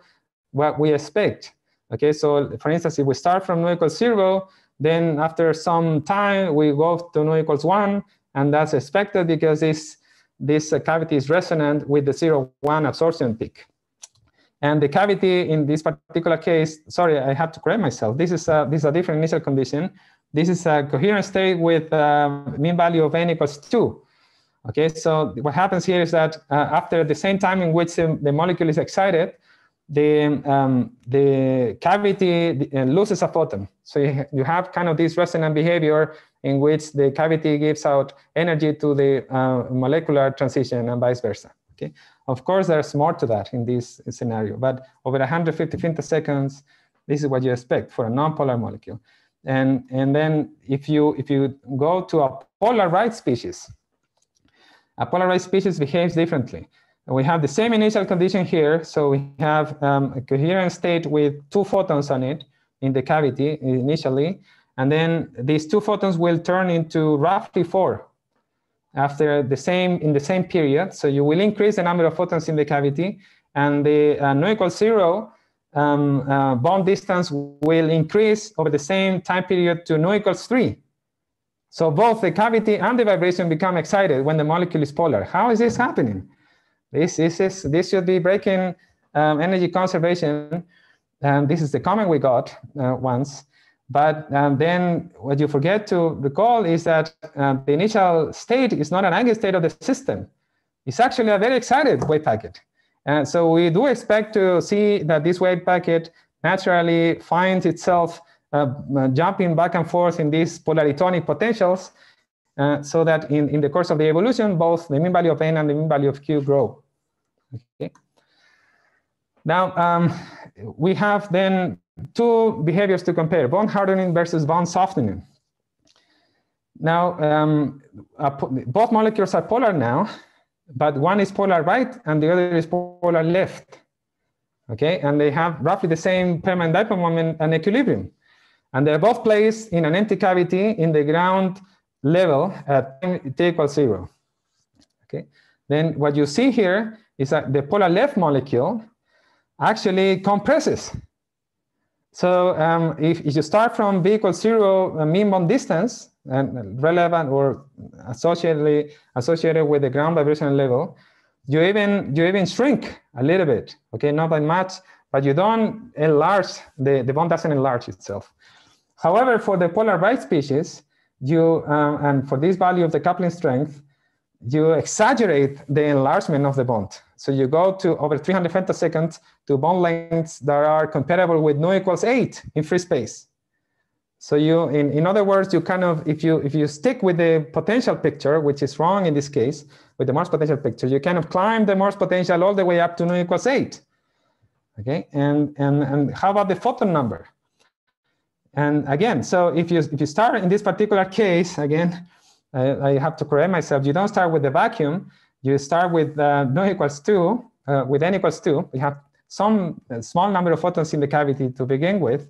what we expect. Okay, so for instance, if we start from nu equals zero, then after some time, we go to nu equals one, and that's expected because this, this uh, cavity is resonant with the zero one absorption peak. And the cavity in this particular case, sorry, I have to correct myself. This is a, this is a different initial condition. This is a coherent state with a mean value of n equals two. Okay, so what happens here is that uh, after the same time in which the, the molecule is excited, the, um, the cavity uh, loses a photon. So you, you have kind of this resonant behavior in which the cavity gives out energy to the uh, molecular transition and vice versa. Okay. Of course, there's more to that in this scenario, but over 150 femtoseconds, this is what you expect for a nonpolar molecule. And, and then if you, if you go to a polar right species, a polarized species behaves differently. We have the same initial condition here. So we have um, a coherent state with two photons on it in the cavity initially. And then these two photons will turn into roughly four after the same in the same period. So you will increase the number of photons in the cavity and the uh, nu equals zero um, uh, bond distance will increase over the same time period to nu equals three. So both the cavity and the vibration become excited when the molecule is polar. How is this happening? This, this, is, this should be breaking um, energy conservation. And this is the comment we got uh, once. But um, then what you forget to recall is that uh, the initial state is not an eigenstate of the system. It's actually a very excited wave packet. And so we do expect to see that this wave packet naturally finds itself jumping back and forth in these polaritonic potentials uh, so that in, in the course of the evolution, both the mean value of n and the mean value of q grow. Okay. Now, um, we have then two behaviors to compare, bond hardening versus bond softening. Now, um, uh, both molecules are polar now, but one is polar right and the other is polar left. Okay, and they have roughly the same permanent dipole moment and equilibrium. And they're both placed in an empty cavity in the ground level at t equals zero. Okay. Then what you see here is that the polar left molecule actually compresses. So um, if, if you start from v equals zero uh, mean bond distance and relevant or associated associated with the ground vibration level, you even you even shrink a little bit. Okay, not by much, but you don't enlarge the the bond doesn't enlarge itself. However, for the polar right species, you, um, and for this value of the coupling strength, you exaggerate the enlargement of the bond. So you go to over 300 femtoseconds to bond lengths that are comparable with nu equals eight in free space. So you, in, in other words, you kind of, if you, if you stick with the potential picture, which is wrong in this case, with the Morse potential picture, you kind of climb the Morse potential all the way up to nu equals eight. Okay, and, and, and how about the photon number? And again, so if you, if you start in this particular case, again, I, I have to correct myself. You don't start with the vacuum. You start with uh, no equals two, uh, with n equals two. You have some small number of photons in the cavity to begin with.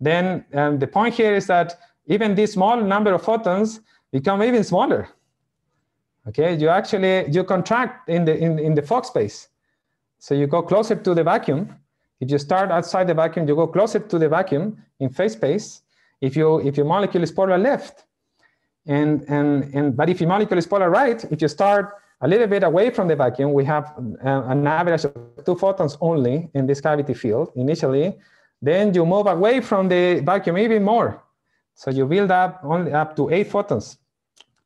Then um, the point here is that even this small number of photons become even smaller. Okay, you actually, you contract in the, in, in the Fock space. So you go closer to the vacuum if you start outside the vacuum, you go closer to the vacuum in phase space. If, you, if your molecule is polar left, and, and, and, but if your molecule is polar right, if you start a little bit away from the vacuum, we have uh, an average of two photons only in this cavity field initially. Then you move away from the vacuum even more. So you build up only up to eight photons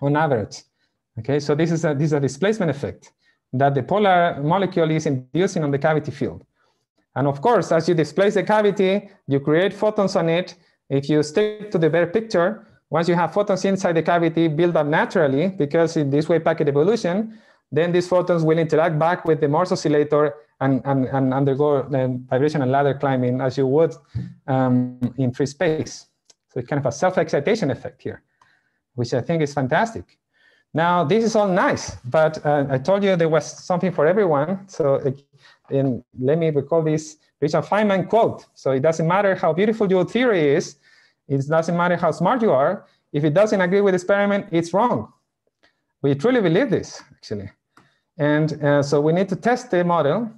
on average. Okay, so this is a, this is a displacement effect that the polar molecule is inducing on the cavity field. And of course, as you displace the cavity, you create photons on it. If you stick to the bare picture, once you have photons inside the cavity build up naturally, because in this way packet evolution, then these photons will interact back with the Morse oscillator and, and, and undergo the vibration and ladder climbing as you would um, in free space. So it's kind of a self-excitation effect here, which I think is fantastic. Now, this is all nice, but uh, I told you there was something for everyone. So in, let me recall this Richard Feynman quote. So it doesn't matter how beautiful your theory is, it doesn't matter how smart you are. If it doesn't agree with the experiment, it's wrong. We truly believe this, actually. And uh, so we need to test the model.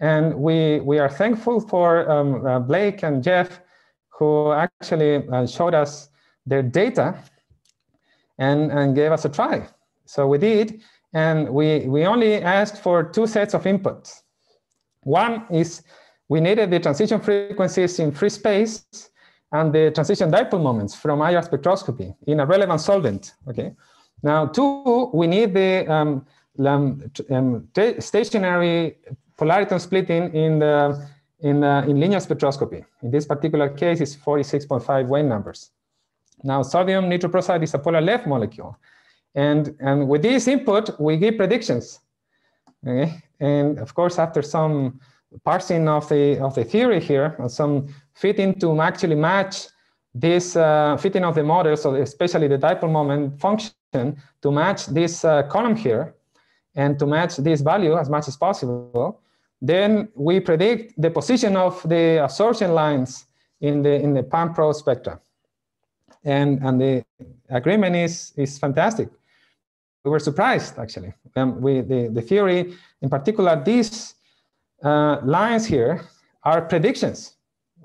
And we, we are thankful for um, uh, Blake and Jeff, who actually uh, showed us their data and, and gave us a try. So we did, and we, we only asked for two sets of inputs. One is we needed the transition frequencies in free space and the transition dipole moments from IR spectroscopy in a relevant solvent, okay? Now, two, we need the um, um, um, stationary polariton splitting in the in, uh, in linear spectroscopy. In this particular case, it's 46.5 wave numbers. Now, sodium nitroprusside is a polar left molecule. And, and with this input, we give predictions. Okay? And of course, after some parsing of the, of the theory here, and some fitting to actually match this uh, fitting of the model, so especially the dipole moment function, to match this uh, column here and to match this value as much as possible, then we predict the position of the absorption lines in the, in the pump-probe spectra and and the agreement is is fantastic. We were surprised actually. Um, we the the theory, in particular, these uh, lines here are predictions.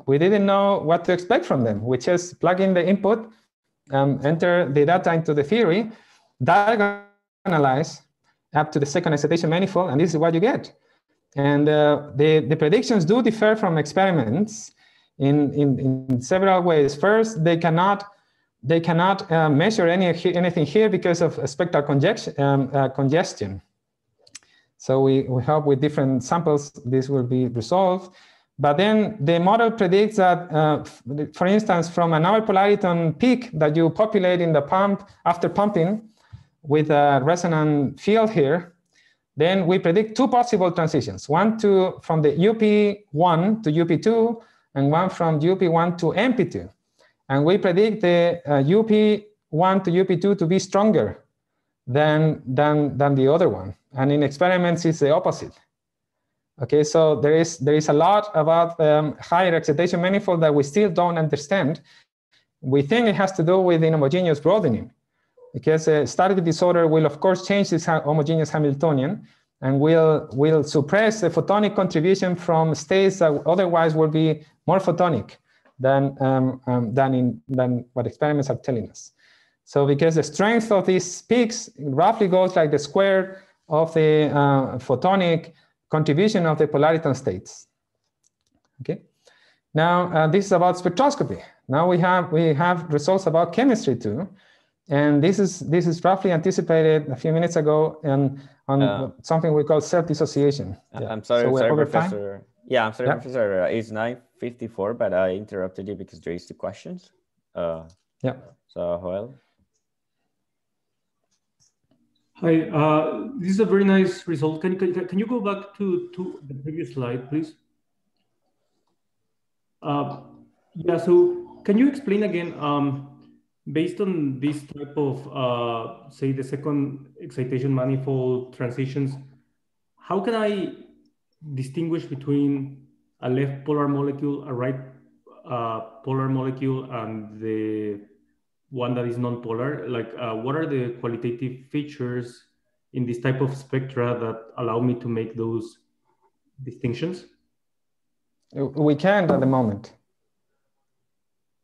We didn't know what to expect from them. We just plug in the input, um, enter the data into the theory, diagonalize up to the second excitation manifold, and this is what you get. And uh, the, the predictions do differ from experiments in, in, in several ways. First, they cannot they cannot uh, measure any, anything here because of spectral congestion. Um, uh, congestion. So we, we hope with different samples, this will be resolved. But then the model predicts that, uh, for instance, from an novel polariton peak that you populate in the pump after pumping with a resonant field here, then we predict two possible transitions, one to from the UP1 to UP2 and one from UP1 to MP2. And we predict the uh, UP1 to UP2 to be stronger than, than, than the other one. And in experiments, it's the opposite. Okay, so there is, there is a lot about um, higher excitation manifold that we still don't understand. We think it has to do with inhomogeneous broadening because uh, static disorder will of course change this homogeneous Hamiltonian and will, will suppress the photonic contribution from states that otherwise would be more photonic than, um, um, than, in, than what experiments are telling us. So because the strength of these peaks roughly goes like the square of the uh, photonic contribution of the polariton states. Okay. Now uh, this is about spectroscopy. Now we have we have results about chemistry too, and this is this is roughly anticipated a few minutes ago and on uh, something we call self dissociation. Yeah. I'm sorry, so sorry, Professor. Yeah, I'm sorry, yeah. Professor. It's nine 54, but I interrupted you because there is two questions. Uh, yeah. So, Joel. Hi, uh, this is a very nice result. Can, can, can you go back to, to the previous slide, please? Uh, yeah, so can you explain again, um, based on this type of, uh, say, the second excitation manifold transitions, how can I distinguish between a left polar molecule, a right uh, polar molecule, and the one that is non-polar? Like, uh, what are the qualitative features in this type of spectra that allow me to make those distinctions? We can't at the moment.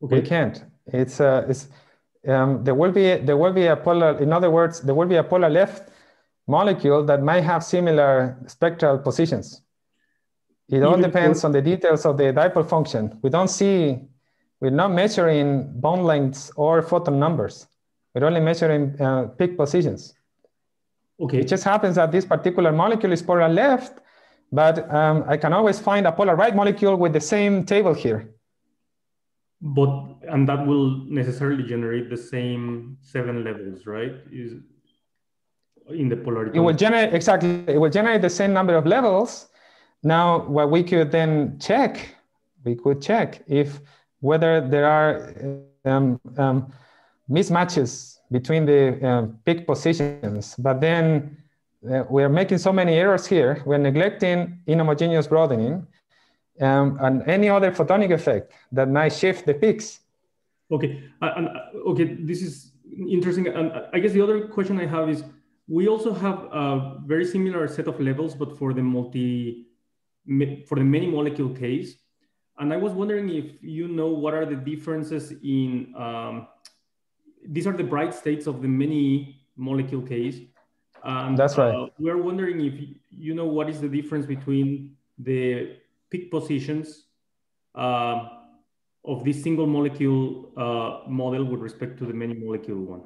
Okay. We can't. It's uh, it's um, there will be there will be a polar. In other words, there will be a polar left molecule that might have similar spectral positions. It all depends on the details of the dipole function. We don't see, we're not measuring bond lengths or photon numbers. We're only measuring uh, peak positions. Okay. It just happens that this particular molecule is polar left, but um, I can always find a polar right molecule with the same table here. But, and that will necessarily generate the same seven levels, right? Is in the polarity. It will generate, exactly, it will generate the same number of levels. Now, what we could then check, we could check if whether there are um, um, mismatches between the uh, peak positions, but then uh, we're making so many errors here. We're neglecting inhomogeneous broadening um, and any other photonic effect that might shift the peaks. Okay, uh, and, okay, this is interesting. And I guess the other question I have is, we also have a very similar set of levels, but for the multi, for the many molecule case. And I was wondering if you know what are the differences in um, these are the bright states of the many molecule case. And, That's right. Uh, we're wondering if you know what is the difference between the peak positions uh, of this single molecule uh, model with respect to the many molecule one.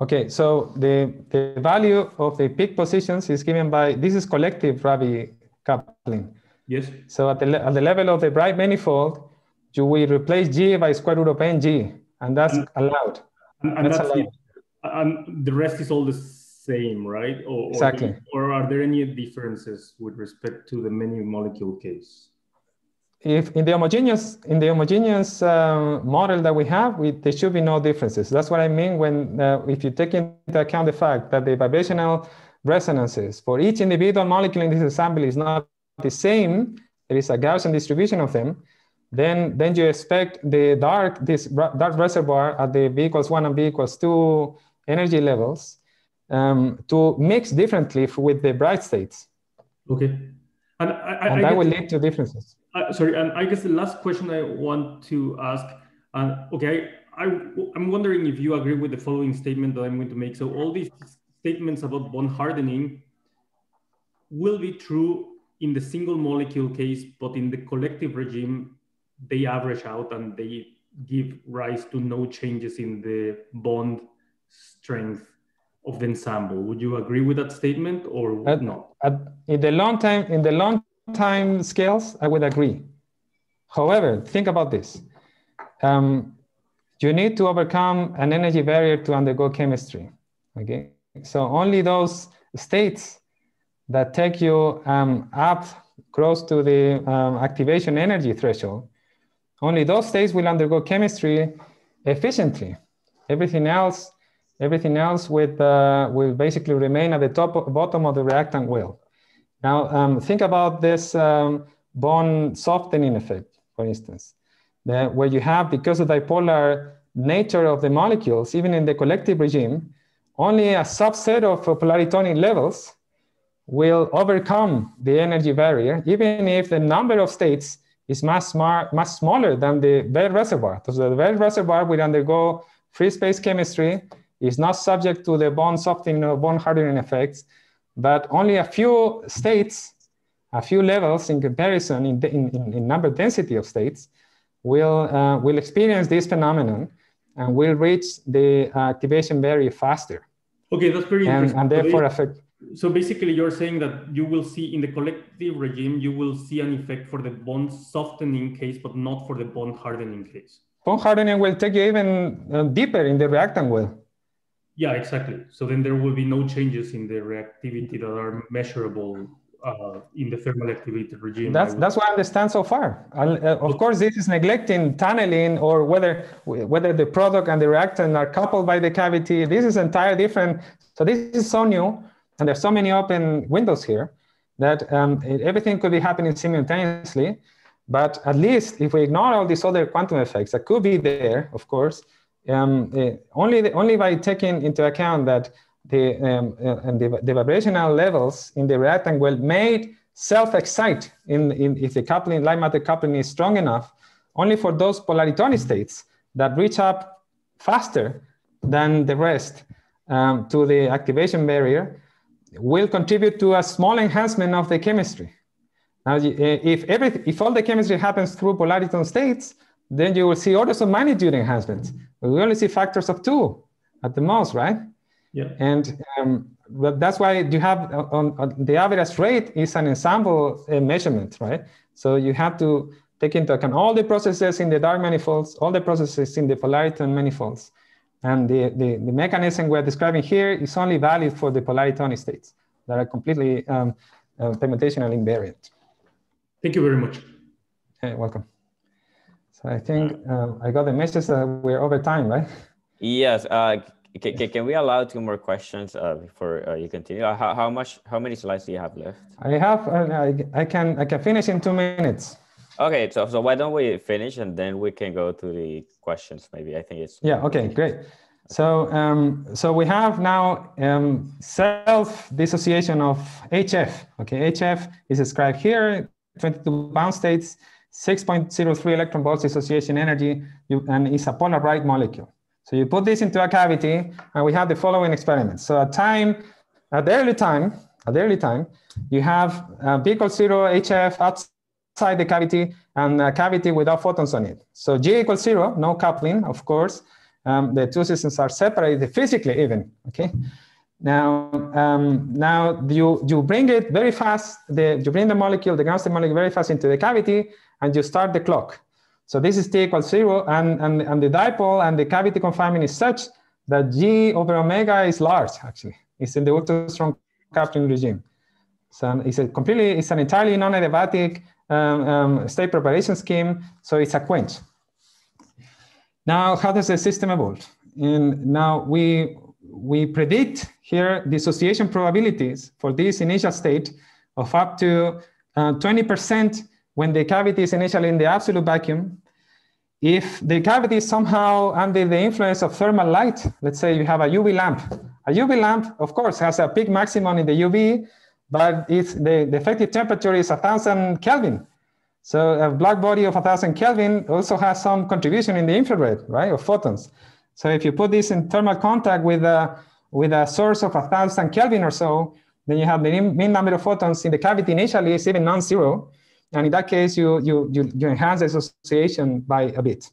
Okay, so the, the value of the peak positions is given by, this is collective Rabi coupling. Yes. So at the, at the level of the bright manifold, you will replace G by square root of NG and that's and, allowed. And, and that's, that's allowed. And the rest is all the same, right? Or, exactly. Or, or are there any differences with respect to the many molecule case? If in the homogeneous in the homogeneous uh, model that we have, we, there should be no differences. That's what I mean when uh, if you take into account the fact that the vibrational resonances for each individual molecule in this assembly is not the same. There is a Gaussian distribution of them then, then you expect the dark, this dark reservoir at the V equals one and V equals two energy levels um, to mix differently with the bright states. Okay. And, I, and I that will lead to differences. Uh, sorry, and I guess the last question I want to ask, uh, okay, I, I'm wondering if you agree with the following statement that I'm going to make. So all these statements about bond hardening will be true in the single molecule case, but in the collective regime, they average out and they give rise to no changes in the bond strength of the ensemble. Would you agree with that statement or at, not? At, in the long time, in the long time scales, I would agree. However, think about this. Um, you need to overcome an energy barrier to undergo chemistry. Okay, so only those states that take you um, up close to the um, activation energy threshold only those states will undergo chemistry efficiently. Everything else, everything else with, uh, will basically remain at the top bottom of the reactant well. Now, um, think about this um, bond softening effect, for instance, that where you have, because of the dipolar nature of the molecules, even in the collective regime, only a subset of polaritonic levels will overcome the energy barrier, even if the number of states is much, much smaller than the bed reservoir. So the bed reservoir will undergo free space chemistry, is not subject to the bond softening or bond hardening effects, but only a few states, a few levels in comparison in, in, in number density of states will, uh, will experience this phenomenon and will reach the activation very faster. Okay, that's very and, interesting. And therefore affect so basically you're saying that you will see in the collective regime you will see an effect for the bond softening case but not for the bond hardening case bond hardening will take you even uh, deeper in the reactant well yeah exactly so then there will be no changes in the reactivity that are measurable uh, in the thermal activity regime. That's that's what I understand so far. Uh, of course, this is neglecting tunneling or whether whether the product and the reactant are coupled by the cavity. This is entirely different. So this is so new. And there's so many open windows here that um, everything could be happening simultaneously. But at least if we ignore all these other quantum effects that could be there, of course, um, uh, only, only by taking into account that the, um, uh, the, the, vibrational levels in the reactant well may self-excite in, in, if the coupling, light matter coupling is strong enough, only for those polaritonic states that reach up faster than the rest um, to the activation barrier will contribute to a small enhancement of the chemistry. Now, if, every, if all the chemistry happens through polariton states, then you will see orders of magnitude enhancements. We only see factors of two at the most, right? Yeah. And um, but that's why you have on, on, the average rate is an ensemble uh, measurement, right? So you have to take into account all the processes in the dark manifolds, all the processes in the polariton manifolds. And the, the, the mechanism we're describing here is only valid for the polariton states that are completely um, uh, permutational invariant. Thank you very much. Hey, welcome. I think um, I got the message that we're over time, right? Yes. Uh, can, can we allow two more questions uh, before uh, you continue? Uh, how, how much? How many slides do you have left? I have. Uh, I, I can. I can finish in two minutes. Okay, so so why don't we finish and then we can go to the questions? Maybe I think it's yeah. Okay, great. So um, so we have now um, self dissociation of HF. Okay, HF is described here. 22 bound states, 6.03 electron volts dissociation energy, you, and it's a polarized molecule. So you put this into a cavity, and we have the following experiment. So at time, at the early time, at the early time, you have uh, B equals zero HF outside the cavity and a cavity without photons on it. So G equals zero, no coupling, of course. Um, the two systems are separated physically even, okay? Now, um, now you, you bring it very fast, the, you bring the molecule, the ground state molecule very fast into the cavity and you start the clock. So this is t equals zero, and, and, and the dipole and the cavity confinement is such that g over omega is large, actually. It's in the ultra strong coupling regime. So it's a completely, it's an entirely non-adiabatic um, um, state preparation scheme, so it's a quench. Now, how does the system evolve? And now we, we predict here dissociation probabilities for this initial state of up to 20% uh, when the cavity is initially in the absolute vacuum, if the cavity is somehow under the influence of thermal light, let's say you have a UV lamp. A UV lamp, of course, has a peak maximum in the UV, but it's the, the effective temperature is 1000 Kelvin. So a black body of 1000 Kelvin also has some contribution in the infrared, right, of photons. So if you put this in thermal contact with a, with a source of 1000 Kelvin or so, then you have the mean number of photons in the cavity initially is even non-zero. And in that case, you, you, you, you enhance the association by a bit,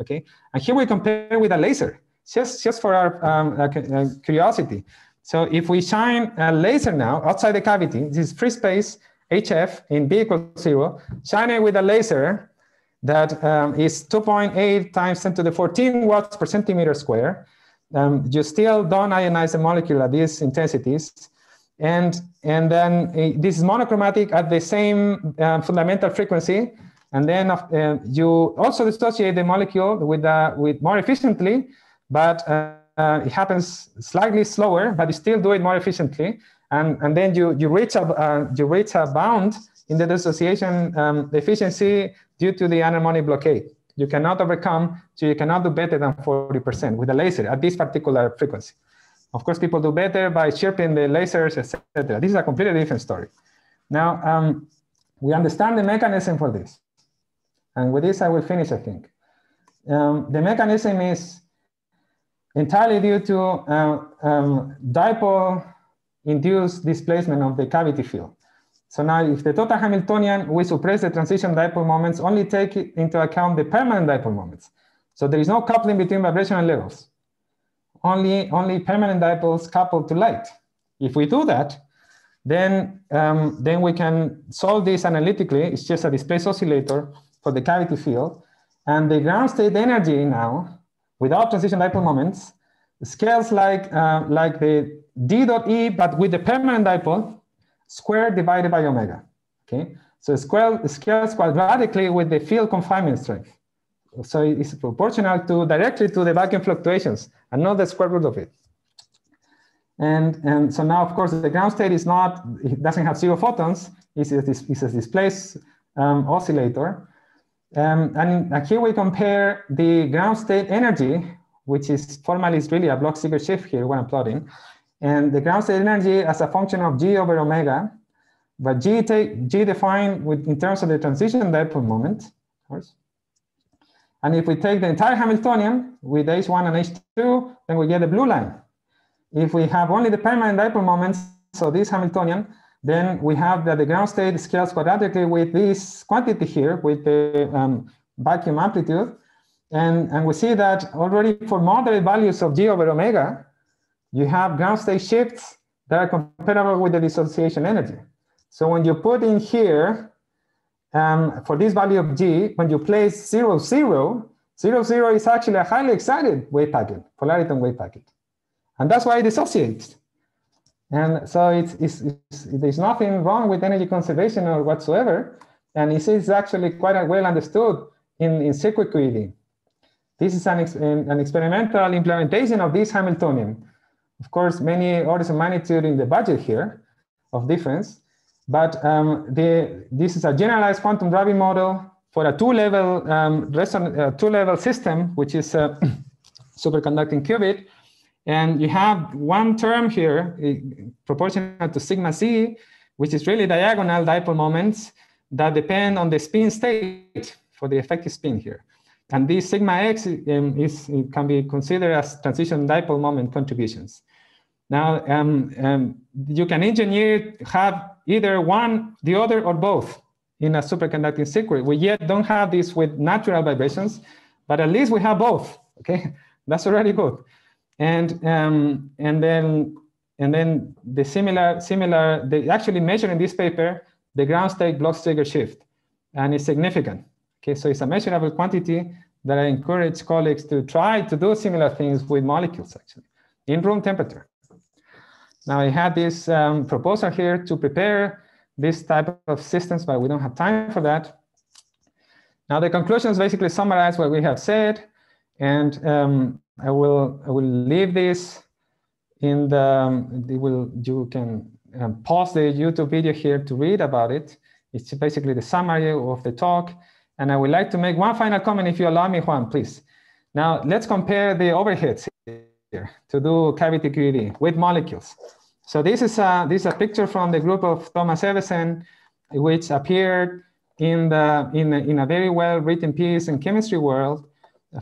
okay? And here we compare with a laser, just, just for our um, uh, uh curiosity. So if we shine a laser now outside the cavity, this is free space, HF in B equals zero, shine it with a laser that um, is 2.8 times 10 to the 14 watts per centimeter square. Um, you still don't ionize the molecule at these intensities. And, and then uh, this is monochromatic at the same uh, fundamental frequency. And then uh, you also dissociate the molecule with, uh, with more efficiently, but uh, it happens slightly slower, but you still do it more efficiently. And, and then you, you, reach a, uh, you reach a bound in the dissociation um, efficiency due to the anharmonic blockade. You cannot overcome, so you cannot do better than 40% with a laser at this particular frequency. Of course, people do better by chirping the lasers, etc. This is a completely different story. Now, um, we understand the mechanism for this. And with this, I will finish, I think. Um, the mechanism is entirely due to uh, um, dipole-induced displacement of the cavity field. So now if the total Hamiltonian, we suppress the transition dipole moments, only take into account the permanent dipole moments. So there is no coupling between vibrational levels only, only permanent dipoles coupled to light. If we do that, then, um, then we can solve this analytically. It's just a displaced oscillator for the cavity field. And the ground state energy now, without transition dipole moments, scales like, uh, like the d dot e, but with the permanent dipole squared divided by omega. Okay, so it scales quadratically with the field confinement strength. So it's proportional to directly to the vacuum fluctuations and not the square root of it. And, and so now, of course, the ground state is not, it doesn't have zero photons. It's a, it's a displaced um, oscillator. Um, and here we compare the ground state energy, which is formally is really a Bloch-Siegert shift here when I'm plotting, and the ground state energy as a function of g over omega, but g take g defined with in terms of the transition dipole moment, of course. And if we take the entire Hamiltonian with H1 and H2, then we get the blue line. if we have only the permanent dipole moments, so this Hamiltonian, then we have that the ground state scales quadratically with this quantity here, with the um, vacuum amplitude. And, and we see that already for moderate values of g over omega, you have ground state shifts that are comparable with the dissociation energy. So when you put in here, um, for this value of g, when you place 0, 0, 0, 0 is actually a highly excited wave packet, polariton wave packet. And that's why it dissociates. And so it's, it's, it's, there's nothing wrong with energy conservation or whatsoever. And this is actually quite well understood in, in circuit QED. This is an, an experimental implementation of this Hamiltonian. Of course, many orders of magnitude in the budget here of difference, but um, the, this is a generalized quantum Rabi model for a two-level um, uh, two-level system, which is a superconducting qubit. And you have one term here proportional to sigma z, which is really diagonal dipole moments that depend on the spin state for the effective spin here. And this sigma x um, is, can be considered as transition dipole moment contributions. Now, um, um, you can engineer have either one, the other, or both in a superconducting circuit. We yet don't have this with natural vibrations, but at least we have both. Okay, that's already good. And um, and then and then the similar similar they actually measure in this paper the ground state Bloch-Siegert shift, and it's significant. Okay, so it's a measurable quantity that I encourage colleagues to try to do similar things with molecules actually in room temperature. Now I had this um, proposal here to prepare this type of systems, but we don't have time for that. Now the conclusions basically summarize what we have said, and um, I will I will leave this in the, um, will you can um, pause the YouTube video here to read about it. It's basically the summary of the talk. And I would like to make one final comment if you allow me, Juan, please. Now let's compare the overheads here to do cavity QED with molecules. So this is a, this is a picture from the group of Thomas Ebbesen, which appeared in, the, in, a, in a very well written piece in chemistry world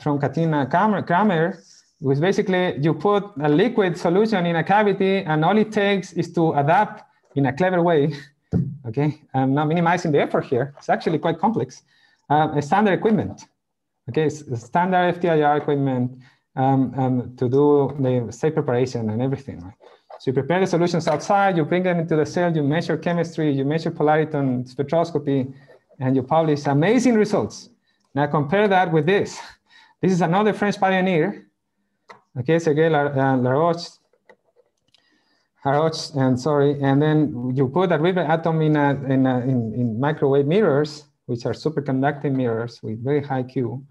from Katrina Krämer, which basically you put a liquid solution in a cavity and all it takes is to adapt in a clever way. okay, I'm not minimizing the effort here. It's actually quite complex. Uh, standard equipment. Okay, standard FTIR equipment um, um, to do the state preparation and everything. Right? So you prepare the solutions outside, you bring them into the cell, you measure chemistry, you measure polariton spectroscopy, and you publish amazing results. Now compare that with this. This is another French pioneer, okay, Sergei Laroche, Laroche, and sorry, and then you put a Rydberg atom in, a, in, a, in, in microwave mirrors, which are superconducting mirrors with very high Q,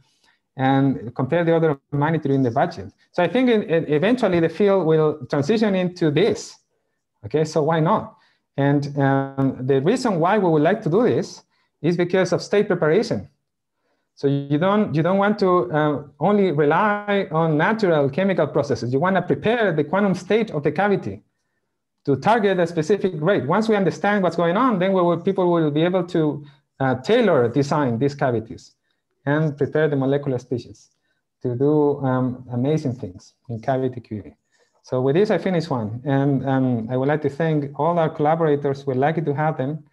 and compare the order other magnitude in the budget. So I think eventually the field will transition into this. Okay, so why not? And um, the reason why we would like to do this is because of state preparation. So you don't you don't want to uh, only rely on natural chemical processes. You want to prepare the quantum state of the cavity to target a specific rate. Once we understand what's going on, then will, people will be able to uh, tailor design these cavities and prepare the molecular species to do um, amazing things in cavity QED. So with this, I finish one. And um, I would like to thank all our collaborators. We're lucky to have them,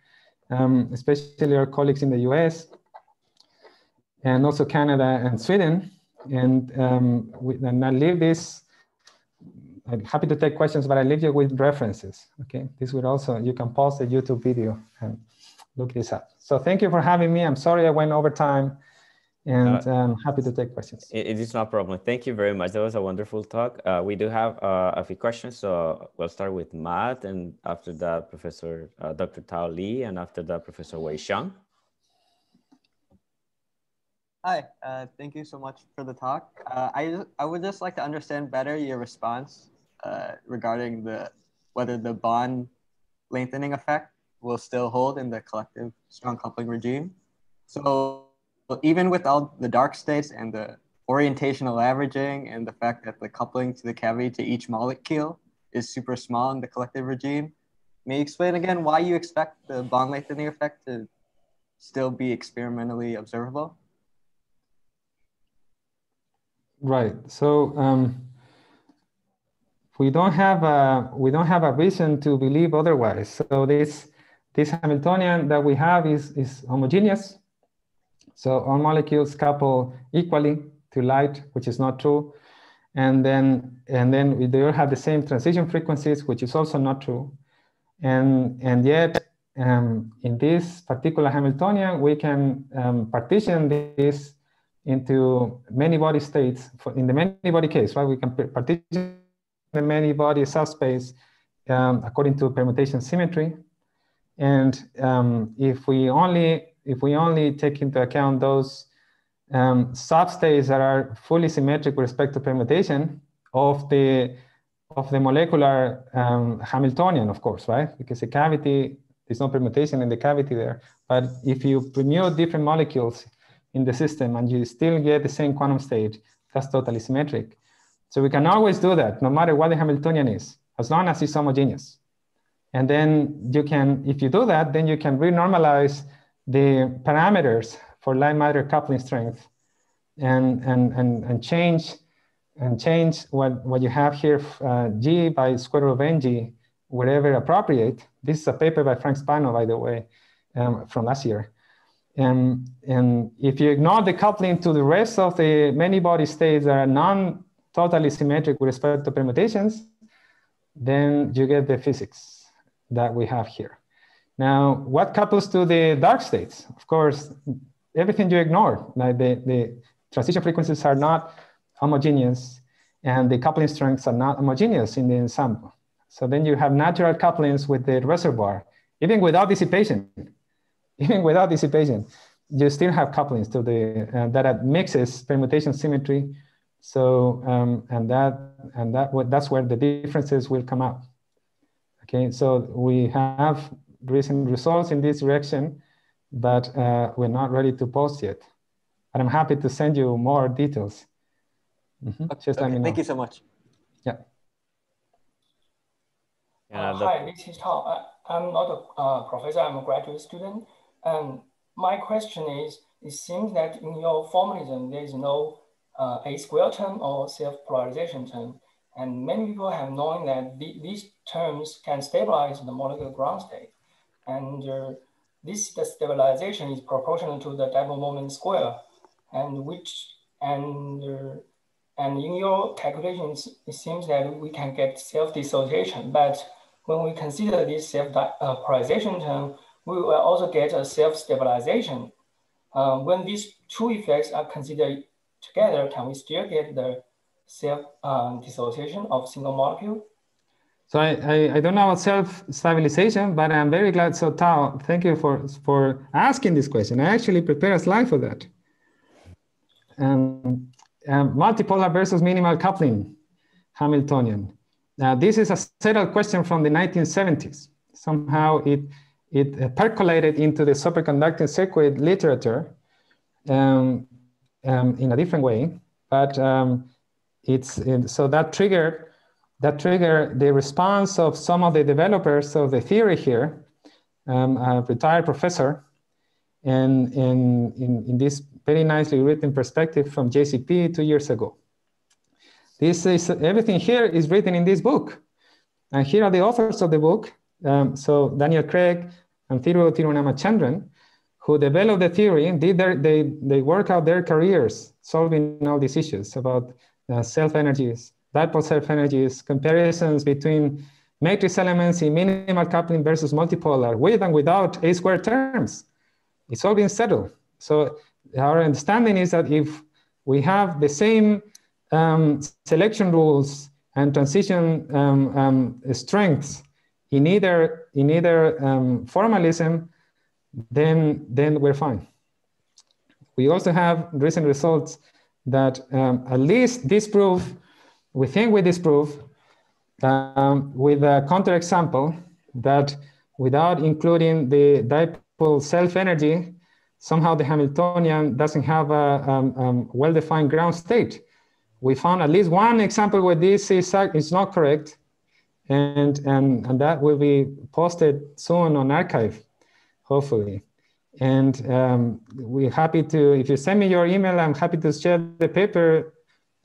um, especially our colleagues in the US and also Canada and Sweden. And, um, we, and I leave this, I'm happy to take questions, but I leave you with references. Okay, this would also, you can pause the YouTube video and look this up. So thank you for having me. I'm sorry I went over time and uh, I'm happy to take questions. It, it is no problem. Thank you very much. That was a wonderful talk. Uh, we do have uh, a few questions, so we'll start with Matt, and after that, Professor uh, Dr. Tao Li, and after that, Professor Wei Xiong. Hi, uh, thank you so much for the talk. Uh, I, I would just like to understand better your response regarding the whether the bond lengthening effect will still hold in the collective strong coupling regime. So even with all the dark states and the orientational averaging and the fact that the coupling to the cavity to each molecule is super small in the collective regime, may you explain again why you expect the bond lengthening effect to still be experimentally observable? Right. So um, we don't have a we don't have a reason to believe otherwise. So this this Hamiltonian that we have is is homogeneous. So all molecules couple equally to light, which is not true. And then and then we do have the same transition frequencies, which is also not true. And and yet um, in this particular Hamiltonian, we can um, partition this into many body states. For, in the many body case, right? We can partition the many body subspace um, according to permutation symmetry. And um, if we only if we only take into account those um, substates that are fully symmetric with respect to permutation of the of the molecular um, Hamiltonian, of course, right? Because the cavity there's no permutation in the cavity there. But if you permute different molecules in the system and you still get the same quantum state, that's totally symmetric. So we can always do that, no matter what the Hamiltonian is, as long as it's homogeneous. And then you can, if you do that, then you can renormalize the parameters for light matter coupling strength and, and, and, and change and change what, what you have here, uh, G by square root of NG wherever appropriate. This is a paper by Frank Spano, by the way, um, from last year. And, and if you ignore the coupling to the rest of the many body states that are non-totally symmetric with respect to permutations, then you get the physics that we have here. Now, what couples to the dark states? Of course, everything you ignore, like the, the transition frequencies are not homogeneous and the coupling strengths are not homogeneous in the ensemble. So then you have natural couplings with the reservoir, even without dissipation, even without dissipation, you still have couplings to the uh, that mixes permutation symmetry. So um, and that and that that's where the differences will come out. Okay, so we have recent results in this direction, but uh, we're not ready to post yet. But I'm happy to send you more details. Mm -hmm. okay, Just let me know. Thank you so much. Yeah. Uh, hi, this is Tom. I, am not a uh, professor, I'm a graduate student. And my question is, it seems that in your formalism, there is no uh, A square term or self-polarization term. And many people have known that the, these terms can stabilize the molecular ground state. And uh, this stabilization is proportional to the dipole moment square, and which and uh, and in your calculations, it seems that we can get self-dissociation, but when we consider this self-polarization term, we will also get a self-stabilization. Uh, when these two effects are considered together, can we still get the self-dissociation um, of single molecule? So I, I, I, don't know about self-stabilization, but I'm very glad. So Tao, thank you for, for asking this question. I actually prepared a slide for that. Um, um, multipolar versus minimal coupling, Hamiltonian. Now, this is a settled question from the 1970s. Somehow it, it percolated into the superconducting circuit literature um, um, in a different way, but um, it's it, so that triggered that triggered the response of some of the developers of the theory here, um, a retired professor, and in, in, in this very nicely written perspective from JCP two years ago. This is everything here is written in this book. And here are the authors of the book. Um, so Daniel Craig and Thiru Thirunamachandran, who developed the theory, did their, they, they work out their careers solving all these issues about uh, self-energies, dipole self-energies, comparisons between matrix elements in minimal coupling versus multipolar, with and without A squared terms. It's all been settled. So our understanding is that if we have the same um, selection rules and transition um, um, strengths in either in either um, formalism, then then we're fine. We also have recent results that um, at least disprove, we think we disprove um, with a counterexample that without including the dipole self-energy, somehow the Hamiltonian doesn't have a well-defined ground state we found at least one example where this is, is not correct. And, and, and that will be posted soon on arXiv, hopefully. And um, we're happy to, if you send me your email, I'm happy to share the paper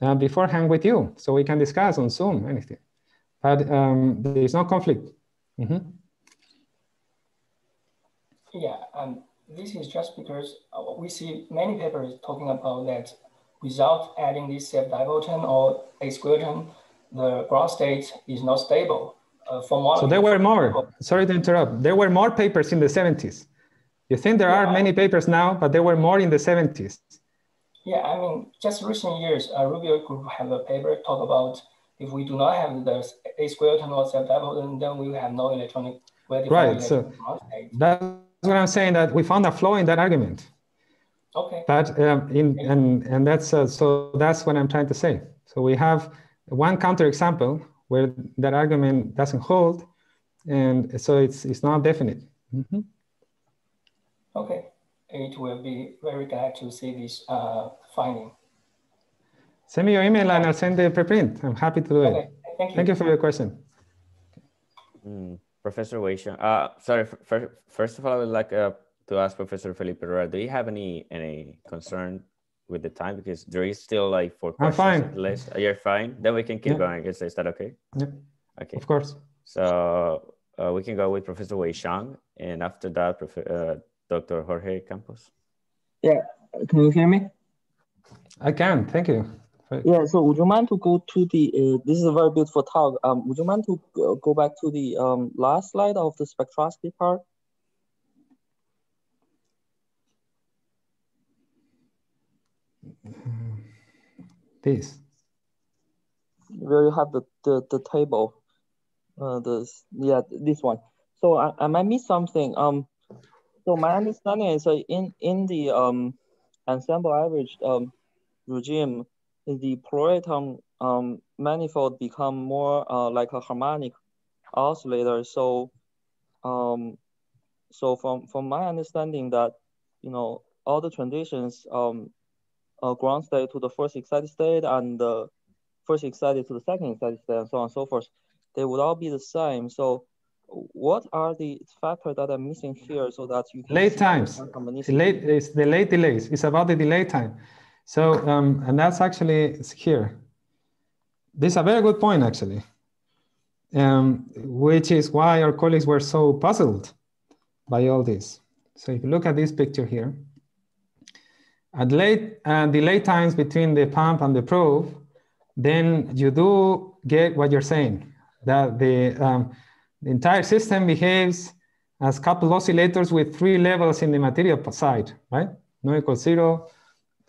uh, beforehand with you so we can discuss on Zoom, anything. but um, there is no conflict. Mm -hmm. Yeah, um, this is just because uh, we see many papers talking about that without adding this self-dipole term or a square the ground state is not stable. Uh, so there were more, sorry to interrupt, there were more papers in the 70s. You think there yeah, are many papers now, but there were more in the 70s. Yeah, I mean, just recent years, uh, Rubio group have a paper talk about if we do not have the a square term or self-dipole, then, then we have no electronic right. So that's what I'm saying. That we found a flaw in that argument. Okay. But um, in and and that's uh, so that's what I'm trying to say. So we have one counterexample where that argument doesn't hold, and so it's it's not definite. Mm -hmm. Okay, it will be very glad to see this uh, finding. Send me your email and I'll send the preprint. I'm happy to do okay. it. Thank you. Thank you for your question. Mm, Professor Wei Xiong, uh, sorry, first, first of all, I would like uh, to ask Professor Felipe Herrera, do you have any any concern with the time? Because there is still like four questions I'm fine. list. You're fine? Then we can keep yeah. going. Is, is that okay? Yep. Okay. Of course. So uh, we can go with Professor Wei Xiong, and after that, uh, Dr. Jorge Campos. Yeah, can you hear me? I can, thank you. Yeah, so would you mind to go to the, uh, this is a very beautiful talk. Um, would you mind to go back to the um, last slide of the spectroscopy part? This. Where you have the, the, the table, uh, the, yeah, this one. So I, I might miss something. Um, so my understanding is uh, in, in the um, ensemble average um, regime, the Polariton um, manifold become more uh, like a harmonic oscillator. So, um, so from from my understanding that you know all the transitions um, uh, ground state to the first excited state and the first excited to the second excited state and so on and so forth, they would all be the same. So, what are the factors that are missing here so that you late times? Late is the late delays. It's about the delay time. So, um, and that's actually here. This is a very good point, actually, um, which is why our colleagues were so puzzled by all this. So if you look at this picture here, at late uh, delay times between the pump and the probe, then you do get what you're saying, that the, um, the entire system behaves as coupled oscillators with three levels in the material side, right? No equals zero,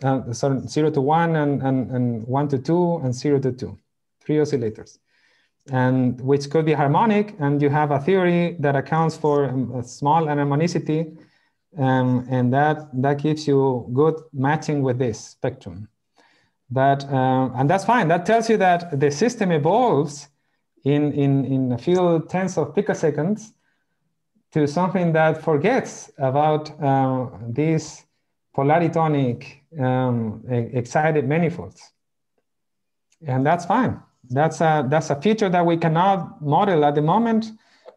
uh, sorry, zero to one and, and, and one to two and zero to two, three oscillators. And which could be harmonic, and you have a theory that accounts for um, a small anharmonicity, um, and that, that gives you good matching with this spectrum. But, um, and that's fine. That tells you that the system evolves in, in, in a few tenths of picoseconds to something that forgets about uh, these polaritonic um, excited manifolds. And that's fine. That's a, that's a feature that we cannot model at the moment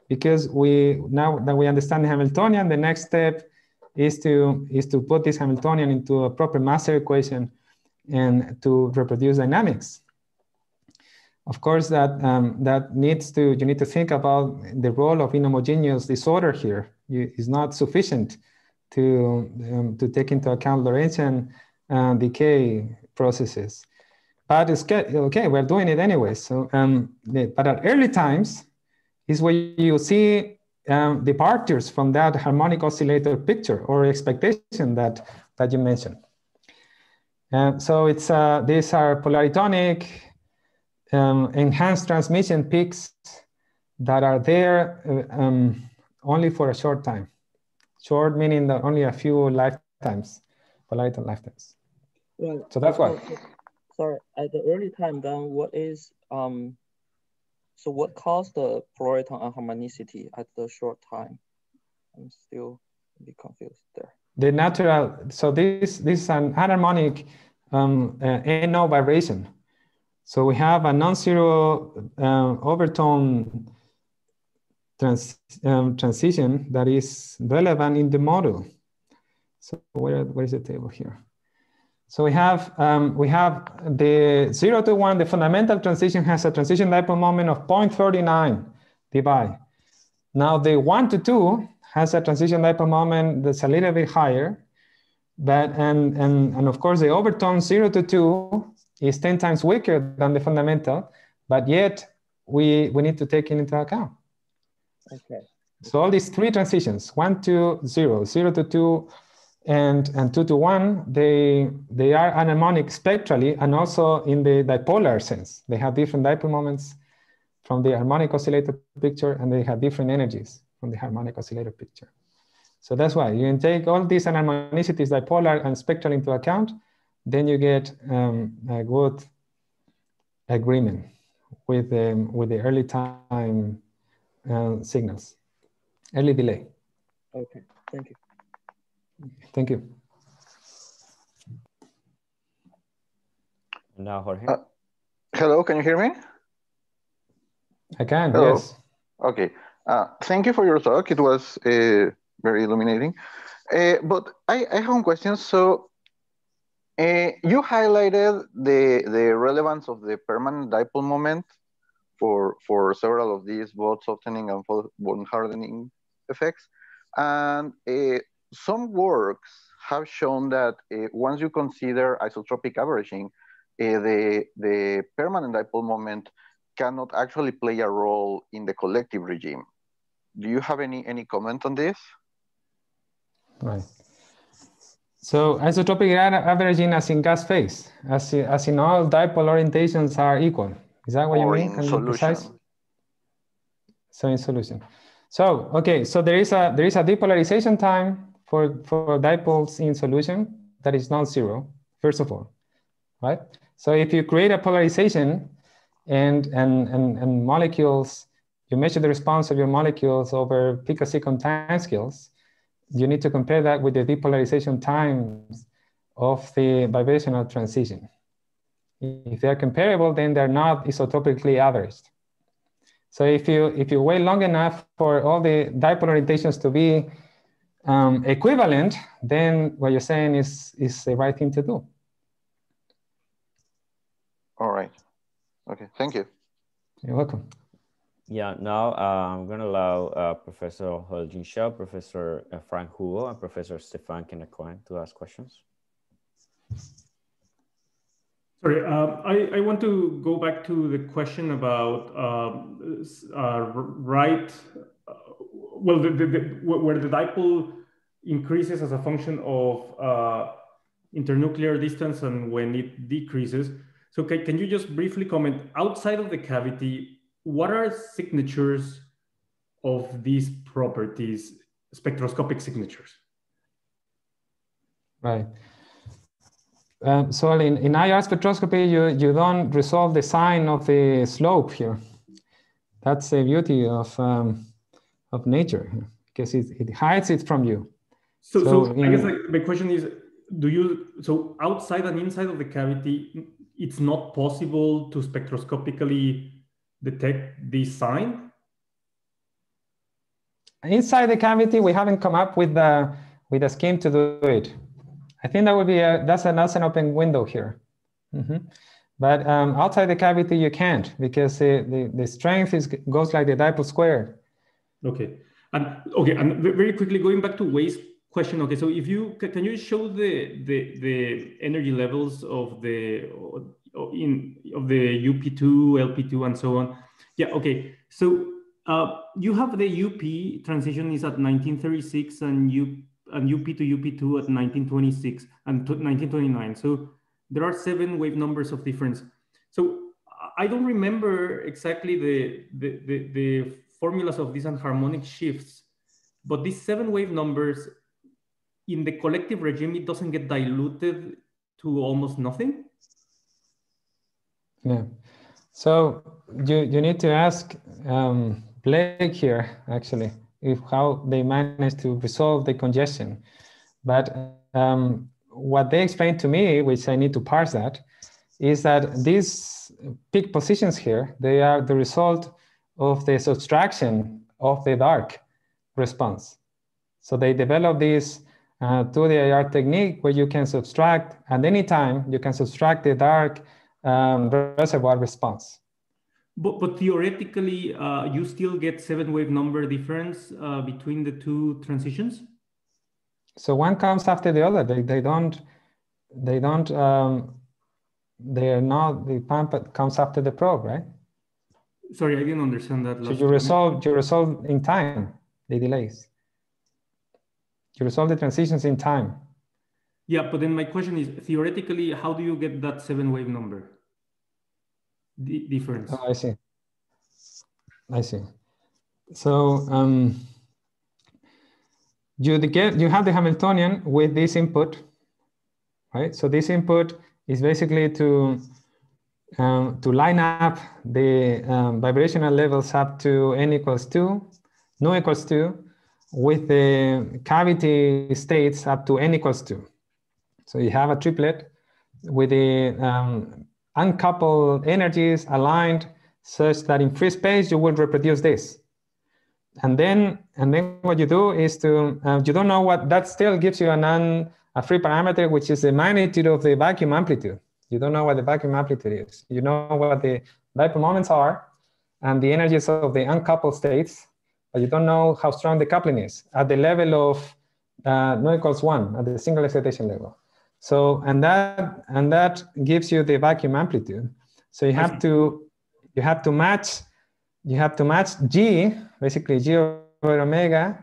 because we now that we understand the Hamiltonian, the next step is to, is to put this Hamiltonian into a proper master equation and to reproduce dynamics. Of course, that, um, that needs to, you need to think about the role of inhomogeneous disorder here. You, it's not sufficient to, um, to take into account Lorentzian uh, decay processes. But it's okay, we're doing it anyway. So, um, but at early times is where you see um, departures from that harmonic oscillator picture or expectation that, that you mentioned. Uh, so it's uh, these are polaritonic um, enhanced transmission peaks that are there uh, um, only for a short time. Short meaning that only a few lifetimes, polariton lifetimes. Right. So that's why. Sorry, at the early time, then what is um? So what caused the polariton anharmonicity at the short time? I'm still a bit confused there. The natural. So this this is an anharmonic um, uh, NO vibration. So we have a non-zero uh, overtone trans, um, transition that is relevant in the model. So where, where is the table here? So we have um, we have the zero to one. The fundamental transition has a transition dipole moment of 0.39 debye. Now the one to two has a transition dipole moment that's a little bit higher, but and and and of course the overtone zero to two is 10 times weaker than the fundamental, but yet we we need to take it into account. Okay. So all these three transitions, one to zero, zero to two, and, and two to one, they, they are anharmonic spectrally and also in the dipolar sense. They have different dipole moments from the harmonic oscillator picture and they have different energies from the harmonic oscillator picture. So that's why you can take all these anharmonicities, dipolar and spectral into account, then you get um, a good agreement with, um, with the early time uh, signals, early delay. Okay, thank you. Thank you. Now, Jorge. Uh, hello, can you hear me? I can, Hello. yes. Okay. Uh, thank you for your talk. It was uh, very illuminating. Uh, but I, I have one question. So uh, you highlighted the, the relevance of the permanent dipole moment for, for several of these both softening and bond hardening effects. And uh, some works have shown that uh, once you consider isotropic averaging, the, the permanent dipole moment cannot actually play a role in the collective regime. Do you have any, any comment on this? So isotropic averaging as in gas phase, as, in, as in all dipole orientations are equal. Is that what or you mean? Can solution? precise? So in solution. So, okay, so there is a, there is a depolarization time for, for dipoles in solution that is non-zero, first of all, right? So if you create a polarization and, and, and, and molecules, you measure the response of your molecules over picosecond timescales, you need to compare that with the depolarization times of the vibrational transition. If they're comparable, then they're not isotropically averaged. So if you, if you wait long enough for all the dipole orientations to be um, equivalent, then what you're saying is, is the right thing to do. All right. Okay, thank you. You're welcome. Yeah, now uh, I'm going to allow uh, Professor Holjin Shah, Professor uh, Frank Huo, and Professor Stéphane Kéna-Cohen to ask questions. Sorry, uh, I, I want to go back to the question about um, uh, right, uh, well, the, the, the, where the dipole increases as a function of internuclear distance and when it decreases. So can, can you just briefly comment, outside of the cavity, what are signatures of these properties, spectroscopic signatures? Right. Um, so in, in IR spectroscopy, you, you don't resolve the sign of the slope here. That's the beauty of, um, of nature because it, it hides it from you. So, So so, I guess like, my question is, do you, so outside and inside of the cavity, it's not possible to spectroscopically detect this sign? Inside the cavity, we haven't come up with the, with a scheme to do it. I think that would be a, that's, a, that's an open window here. Mhm. But um, outside the cavity, you can't because the, the, the strength is, goes like the dipole squared. Okay. And okay, and very quickly going back to Way's question. Okay, so if you can you show the the the energy levels of the in of the UP2, LP2, and so on? Yeah. Okay. So uh, you have the UP transition is at 1936 and U and UP to UP2 at 1926 and 1929. So there are seven wave numbers of difference. So I don't remember exactly the the the, the formulas of these anharmonic shifts, but these seven wave numbers in the collective regime, it doesn't get diluted to almost nothing. Yeah. So you, you need to ask um, Blake here, actually, if how they managed to resolve the congestion. But um, what they explained to me, which I need to parse that, is that these peak positions here, they are the result of the subtraction of the dark response. So they develop this uh, 2D IR technique where you can subtract at any time, you can subtract the dark um, reservoir response. But, but theoretically, uh, you still get seven wave number difference uh, between the two transitions? So one comes after the other. They, they don't, they don't, um, they're not, the pump comes after the probe, right? Sorry, I didn't understand that. So you resolve, you resolve in time, the delays. You resolve the transitions in time. Yeah, but then my question is, theoretically, how do you get that seven wave number? The difference. Oh, I see. I see. So um, you get you have the Hamiltonian with this input, right? So this input is basically to um, to line up the um, vibrational levels up to n equals two, nu equals two, with the cavity states up to n equals two. So you have a triplet with the um, uncoupled energies aligned such that in free space you will reproduce this. And then, and then what you do is to, uh, you don't know what, that still gives you a non, a free parameter, which is the magnitude of the vacuum amplitude. You don't know what the vacuum amplitude is. You know what the dipole moments are and the energies of the uncoupled states, but you don't know how strong the coupling is at the level of uh, nu equals one, at the single excitation level. So, and that, and that gives you the vacuum amplitude. So you have to, you have to match, you have to match G, basically G over omega,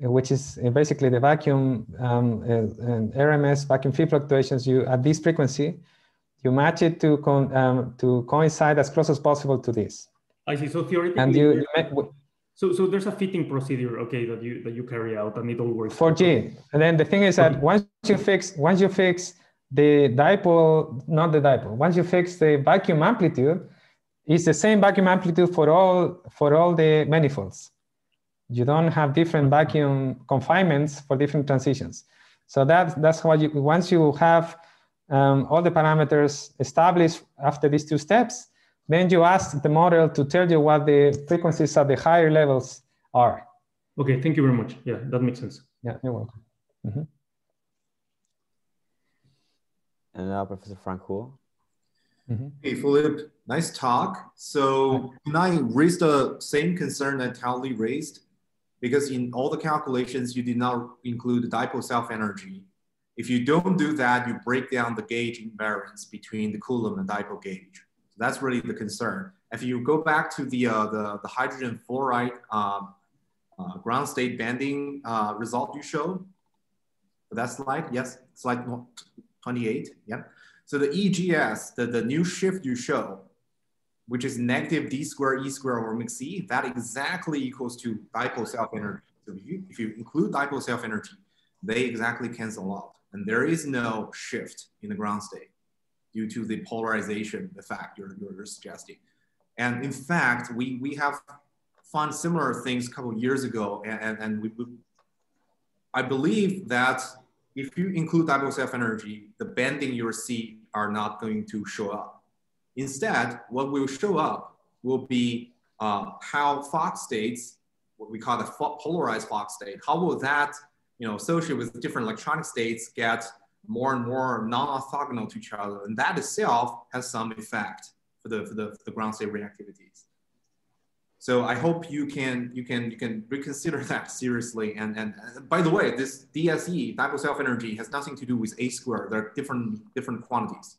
which is basically the vacuum um, uh, RMS vacuum field fluctuations you at this frequency, you match it to, um, to coincide as close as possible to this. I see, so theoretically, and you, you so, so there's a fitting procedure, okay, that you that you carry out, and it all works. For G, and then the thing is that once you fix once you fix the dipole, not the dipole, once you fix the vacuum amplitude, it's the same vacuum amplitude for all for all the manifolds. You don't have different vacuum confinements for different transitions. So that that's what you once you have um, all the parameters established after these two steps, then you ask the model to tell you what the frequencies at the higher levels are. Okay, thank you very much. Yeah, that makes sense. Yeah, you're welcome. Mm -hmm. And now Professor Frank Huo. Mm -hmm. Hey, Philip, nice talk. So can I raise the same concern that Tao Li raised? Because in all the calculations, you did not include the dipole self-energy. If you don't do that, you break down the gauge invariance between the Coulomb and dipole gauge. That's really the concern. If you go back to the, uh, the, the, hydrogen fluoride um, uh, ground state banding uh, result you showed, that slide, yes, slide 28, yeah. So the EGS, the, the new shift you show, which is negative d square e square over mix c, that exactly equals to dipole self energy. So if you, if you include dipole self energy, they exactly cancel out. And there is no shift in the ground state due to the polarization effect you're, you're suggesting. And in fact, we, we have found similar things a couple years ago. And, and, and we, I believe that if you include self energy, the bending you'll see are not going to show up. Instead, what will show up will be uh, how Fock states, what we call the polarized Fock state, how will that you know, associated with different electronic states get more and more non-orthogonal to each other. And that itself has some effect for the, for the, for the ground state reactivities. So I hope you can, you can, you can reconsider that seriously. And, and, and by the way, this DSE, dipole self-energy, has nothing to do with A squared. They're different, different quantities.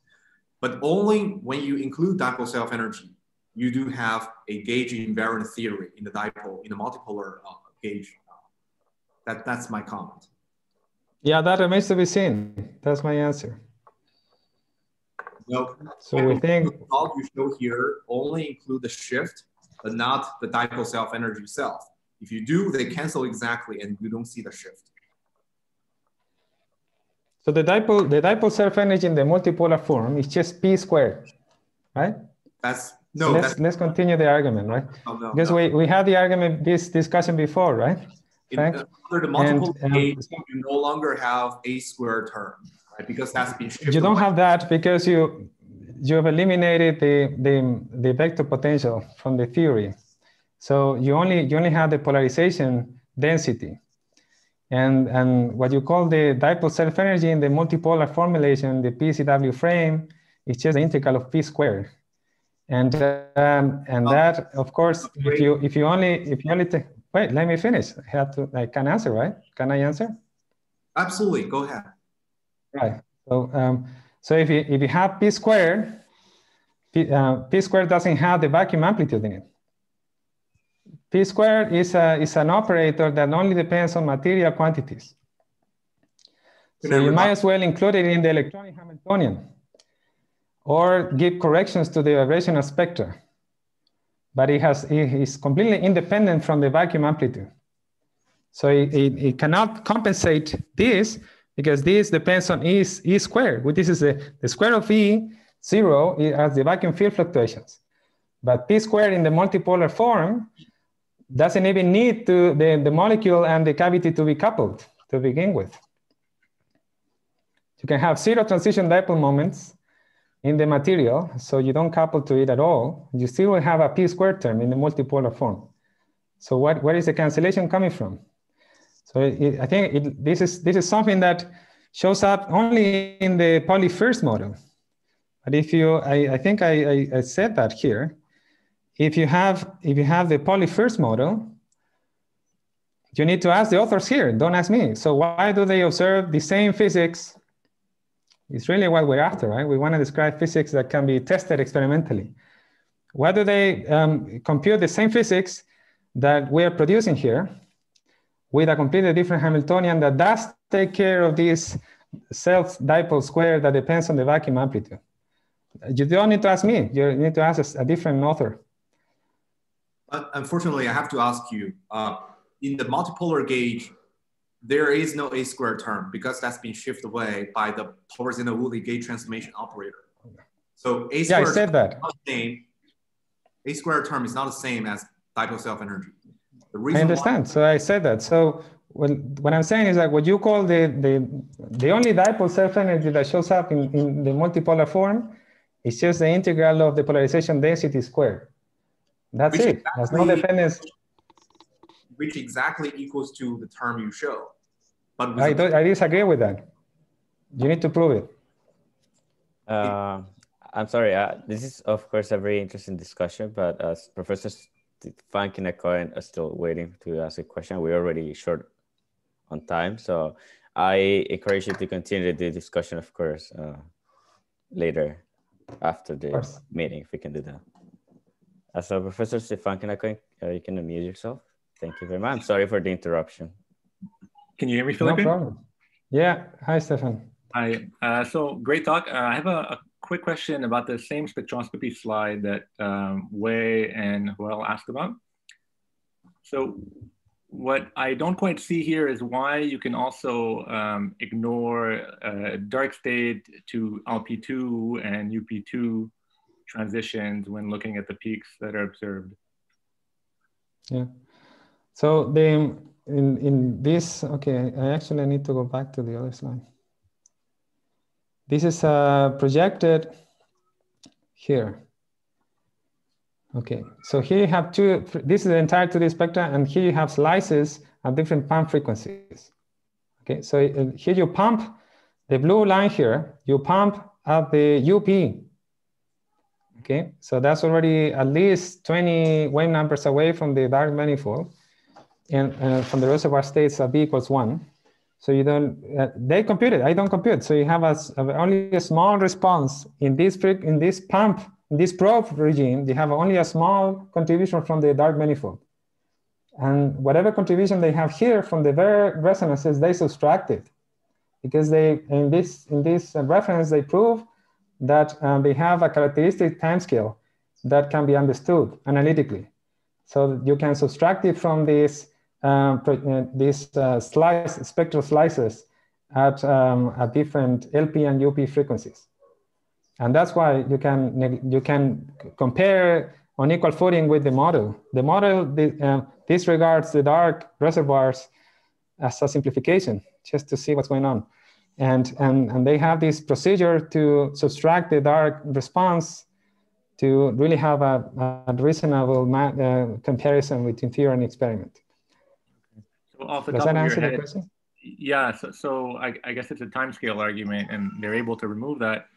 But only when you include dipole self-energy, you do have a gauge invariant theory in the dipole, in the multipolar uh, gauge. That, that's my comment. Yeah, that remains to be seen. That's my answer. No. So we think all you show here only include the shift, but not the dipole self energy itself. If you do, they cancel exactly, and you don't see the shift. So the dipole, the dipole self energy in the multipolar form is just p squared, right? That's no. So let's that's, let's continue the argument, right? Oh, no, because no. we we had the argument this discussion before, right? In, under the multiple and, um, you no longer have a square term, right? Because that's been shifted. You don't away. have that because you you have eliminated the, the the vector potential from the theory. So you only you only have the polarization density. And, and what you call the dipole self-energy in the multipolar formulation, the PZW frame, is just the integral of p squared. And um, and that, of course, if you if you only if you only take wait, let me finish. I have to. I can answer, right? Can I answer? Absolutely. Go ahead. Right. So um, so if you if you have p squared, p, uh, p squared doesn't have the vacuum amplitude in it. P squared is, a, is an operator that only depends on material quantities. So you might as well include it in the electronic Hamiltonian or give corrections to the vibrational spectra. But it, has, it is completely independent from the vacuum amplitude. So it, it, it, cannot compensate this because this depends on E, e squared, which this is the, the square of E zero as the vacuum field fluctuations. But P squared in the multipolar form doesn't even need to the, the molecule and the cavity to be coupled to begin with. You can have zero transition dipole moments in the material, so you don't couple to it at all. You still will have a p squared term in the multipolar form. So what, where is the cancellation coming from? So it, it, I think it, this, is, this is something that shows up only in the Pauli-Fierz model. But if you, I, I think I, I, I said that here, if you have if you have the Pauli-Fierz model, you need to ask the authors here. Don't ask me. So why do they observe the same physics? It's really what we're after, right? We want to describe physics that can be tested experimentally. Why do they um, compute the same physics that we're producing here with a completely different Hamiltonian that does take care of this self dipole square that depends on the vacuum amplitude? You don't need to ask me. You need to ask a different author. But unfortunately, I have to ask you, uh, in the multipolar gauge, there is no A square term because that's been shifted away by the Power-Zienau-Woolley gauge transformation operator. So A square yeah, I said that. Same, A squared term is not the same as dipole self-energy. I understand. So I said that. So when, what I'm saying is that what you call the, the, the only dipole self-energy that shows up in, in the multipolar form is just the integral of the polarization density squared. That's it. Exactly, There's no dependence. Which exactly equals to the term you show. But I, don't, I disagree with that. You need to prove it. Uh, I'm sorry. Uh, this is, of course, a very interesting discussion, but as Professor Stéphane Cohen are still waiting to ask a question, we're already short on time. So I encourage you to continue the discussion, of course, uh, later after the meeting, if we can do that. Uh, so Professor Stéphane, can I, uh, you can unmute yourself. Thank you very much. I'm sorry for the interruption. Can you hear me, Felipe? No problem. Yeah. Hi, Stéphane. Hi. Uh, so great talk. Uh, I have a, a, quick question about the same spectroscopy slide that um, Wei and Joel asked about. So what I don't quite see here is why you can also um, ignore uh, dark state to LP2 and UP2 transitions when looking at the peaks that are observed? Yeah. So the in in this okay, I actually need to go back to the other slide. This is uh, projected here. Okay, so here you have two, this is the entire 2D spectra, and here you have slices at different pump frequencies. Okay, so uh, here you pump the blue line here, you pump at the UP Okay, so that's already at least 20 wave numbers away from the dark manifold and uh, from the reservoir states of v equals one. So you don't, uh, they compute it, I don't compute. So you have a, only a small response in this, in this pump, in this probe regime, you have only a small contribution from the dark manifold. And whatever contribution they have here from the very resonances, they subtract it. Because they, in this, in this reference, they prove that um, they have a characteristic timescale that can be understood analytically. So you can subtract it from these, um, uh, these uh, slice, spectral slices at, um, at different LP and UP frequencies. And that's why you can, you can compare on equal footing with the model. The model uh, disregards the dark reservoirs as a simplification, just to see what's going on. And, and, and they have this procedure to subtract the dark response to really have a, a reasonable uh, comparison between theory and experiment. Off the Does top that answer the question? yeah, so, so I, I guess it's a timescale argument and they're able to remove that.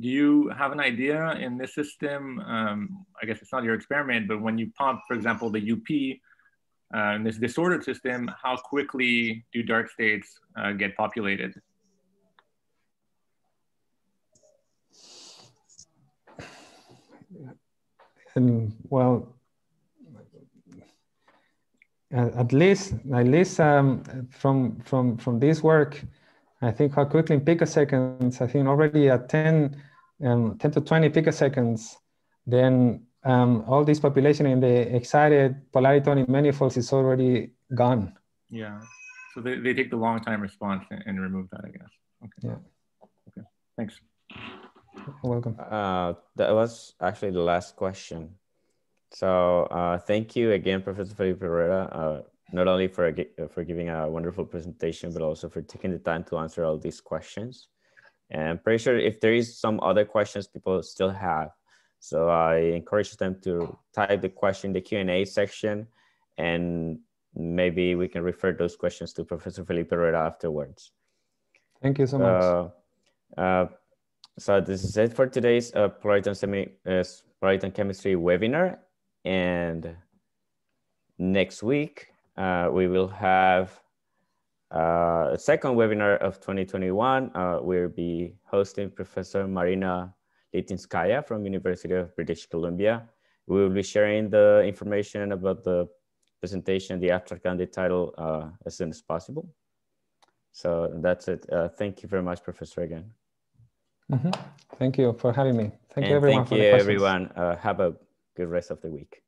Do you have an idea in this system? Um, I guess it's not your experiment, but when you pump, for example, the UP, uh, in this disordered system, how quickly do dark states uh, get populated? And well, at least at least um, from from from this work, I think how quickly in picoseconds. I think already at 10, um, 10 to 20 picoseconds, then um, all this population in the excited polariton manifolds is already gone. Yeah. So they, they take the long time response and, and remove that, I guess. Okay. Yeah. Okay. Thanks. You're welcome. Uh, that was actually the last question. So uh, thank you again, Professor Felipe Herrera, uh, not only for, for giving a wonderful presentation, but also for taking the time to answer all these questions. And I'm pretty sure if there is some other questions people still have, so I encourage them to type the question in the Q&A section and maybe we can refer those questions to Professor Felipe Herrera afterwards. Thank you so much. Uh, so this is it for today's uh, Polariton Semi uh, Polariton Chemistry webinar. And next week, uh, we will have uh, a second webinar of 2021. Uh, we'll be hosting Professor Marina Litinskaya from University of British Columbia. We will be sharing the information about the presentation, the abstract and the title uh, as soon as possible. So that's it. Uh, thank you very much, Professor, again. Mm -hmm. Thank you for having me. Thank and you, everyone. Thank you, everyone. Uh, have a good rest of the week.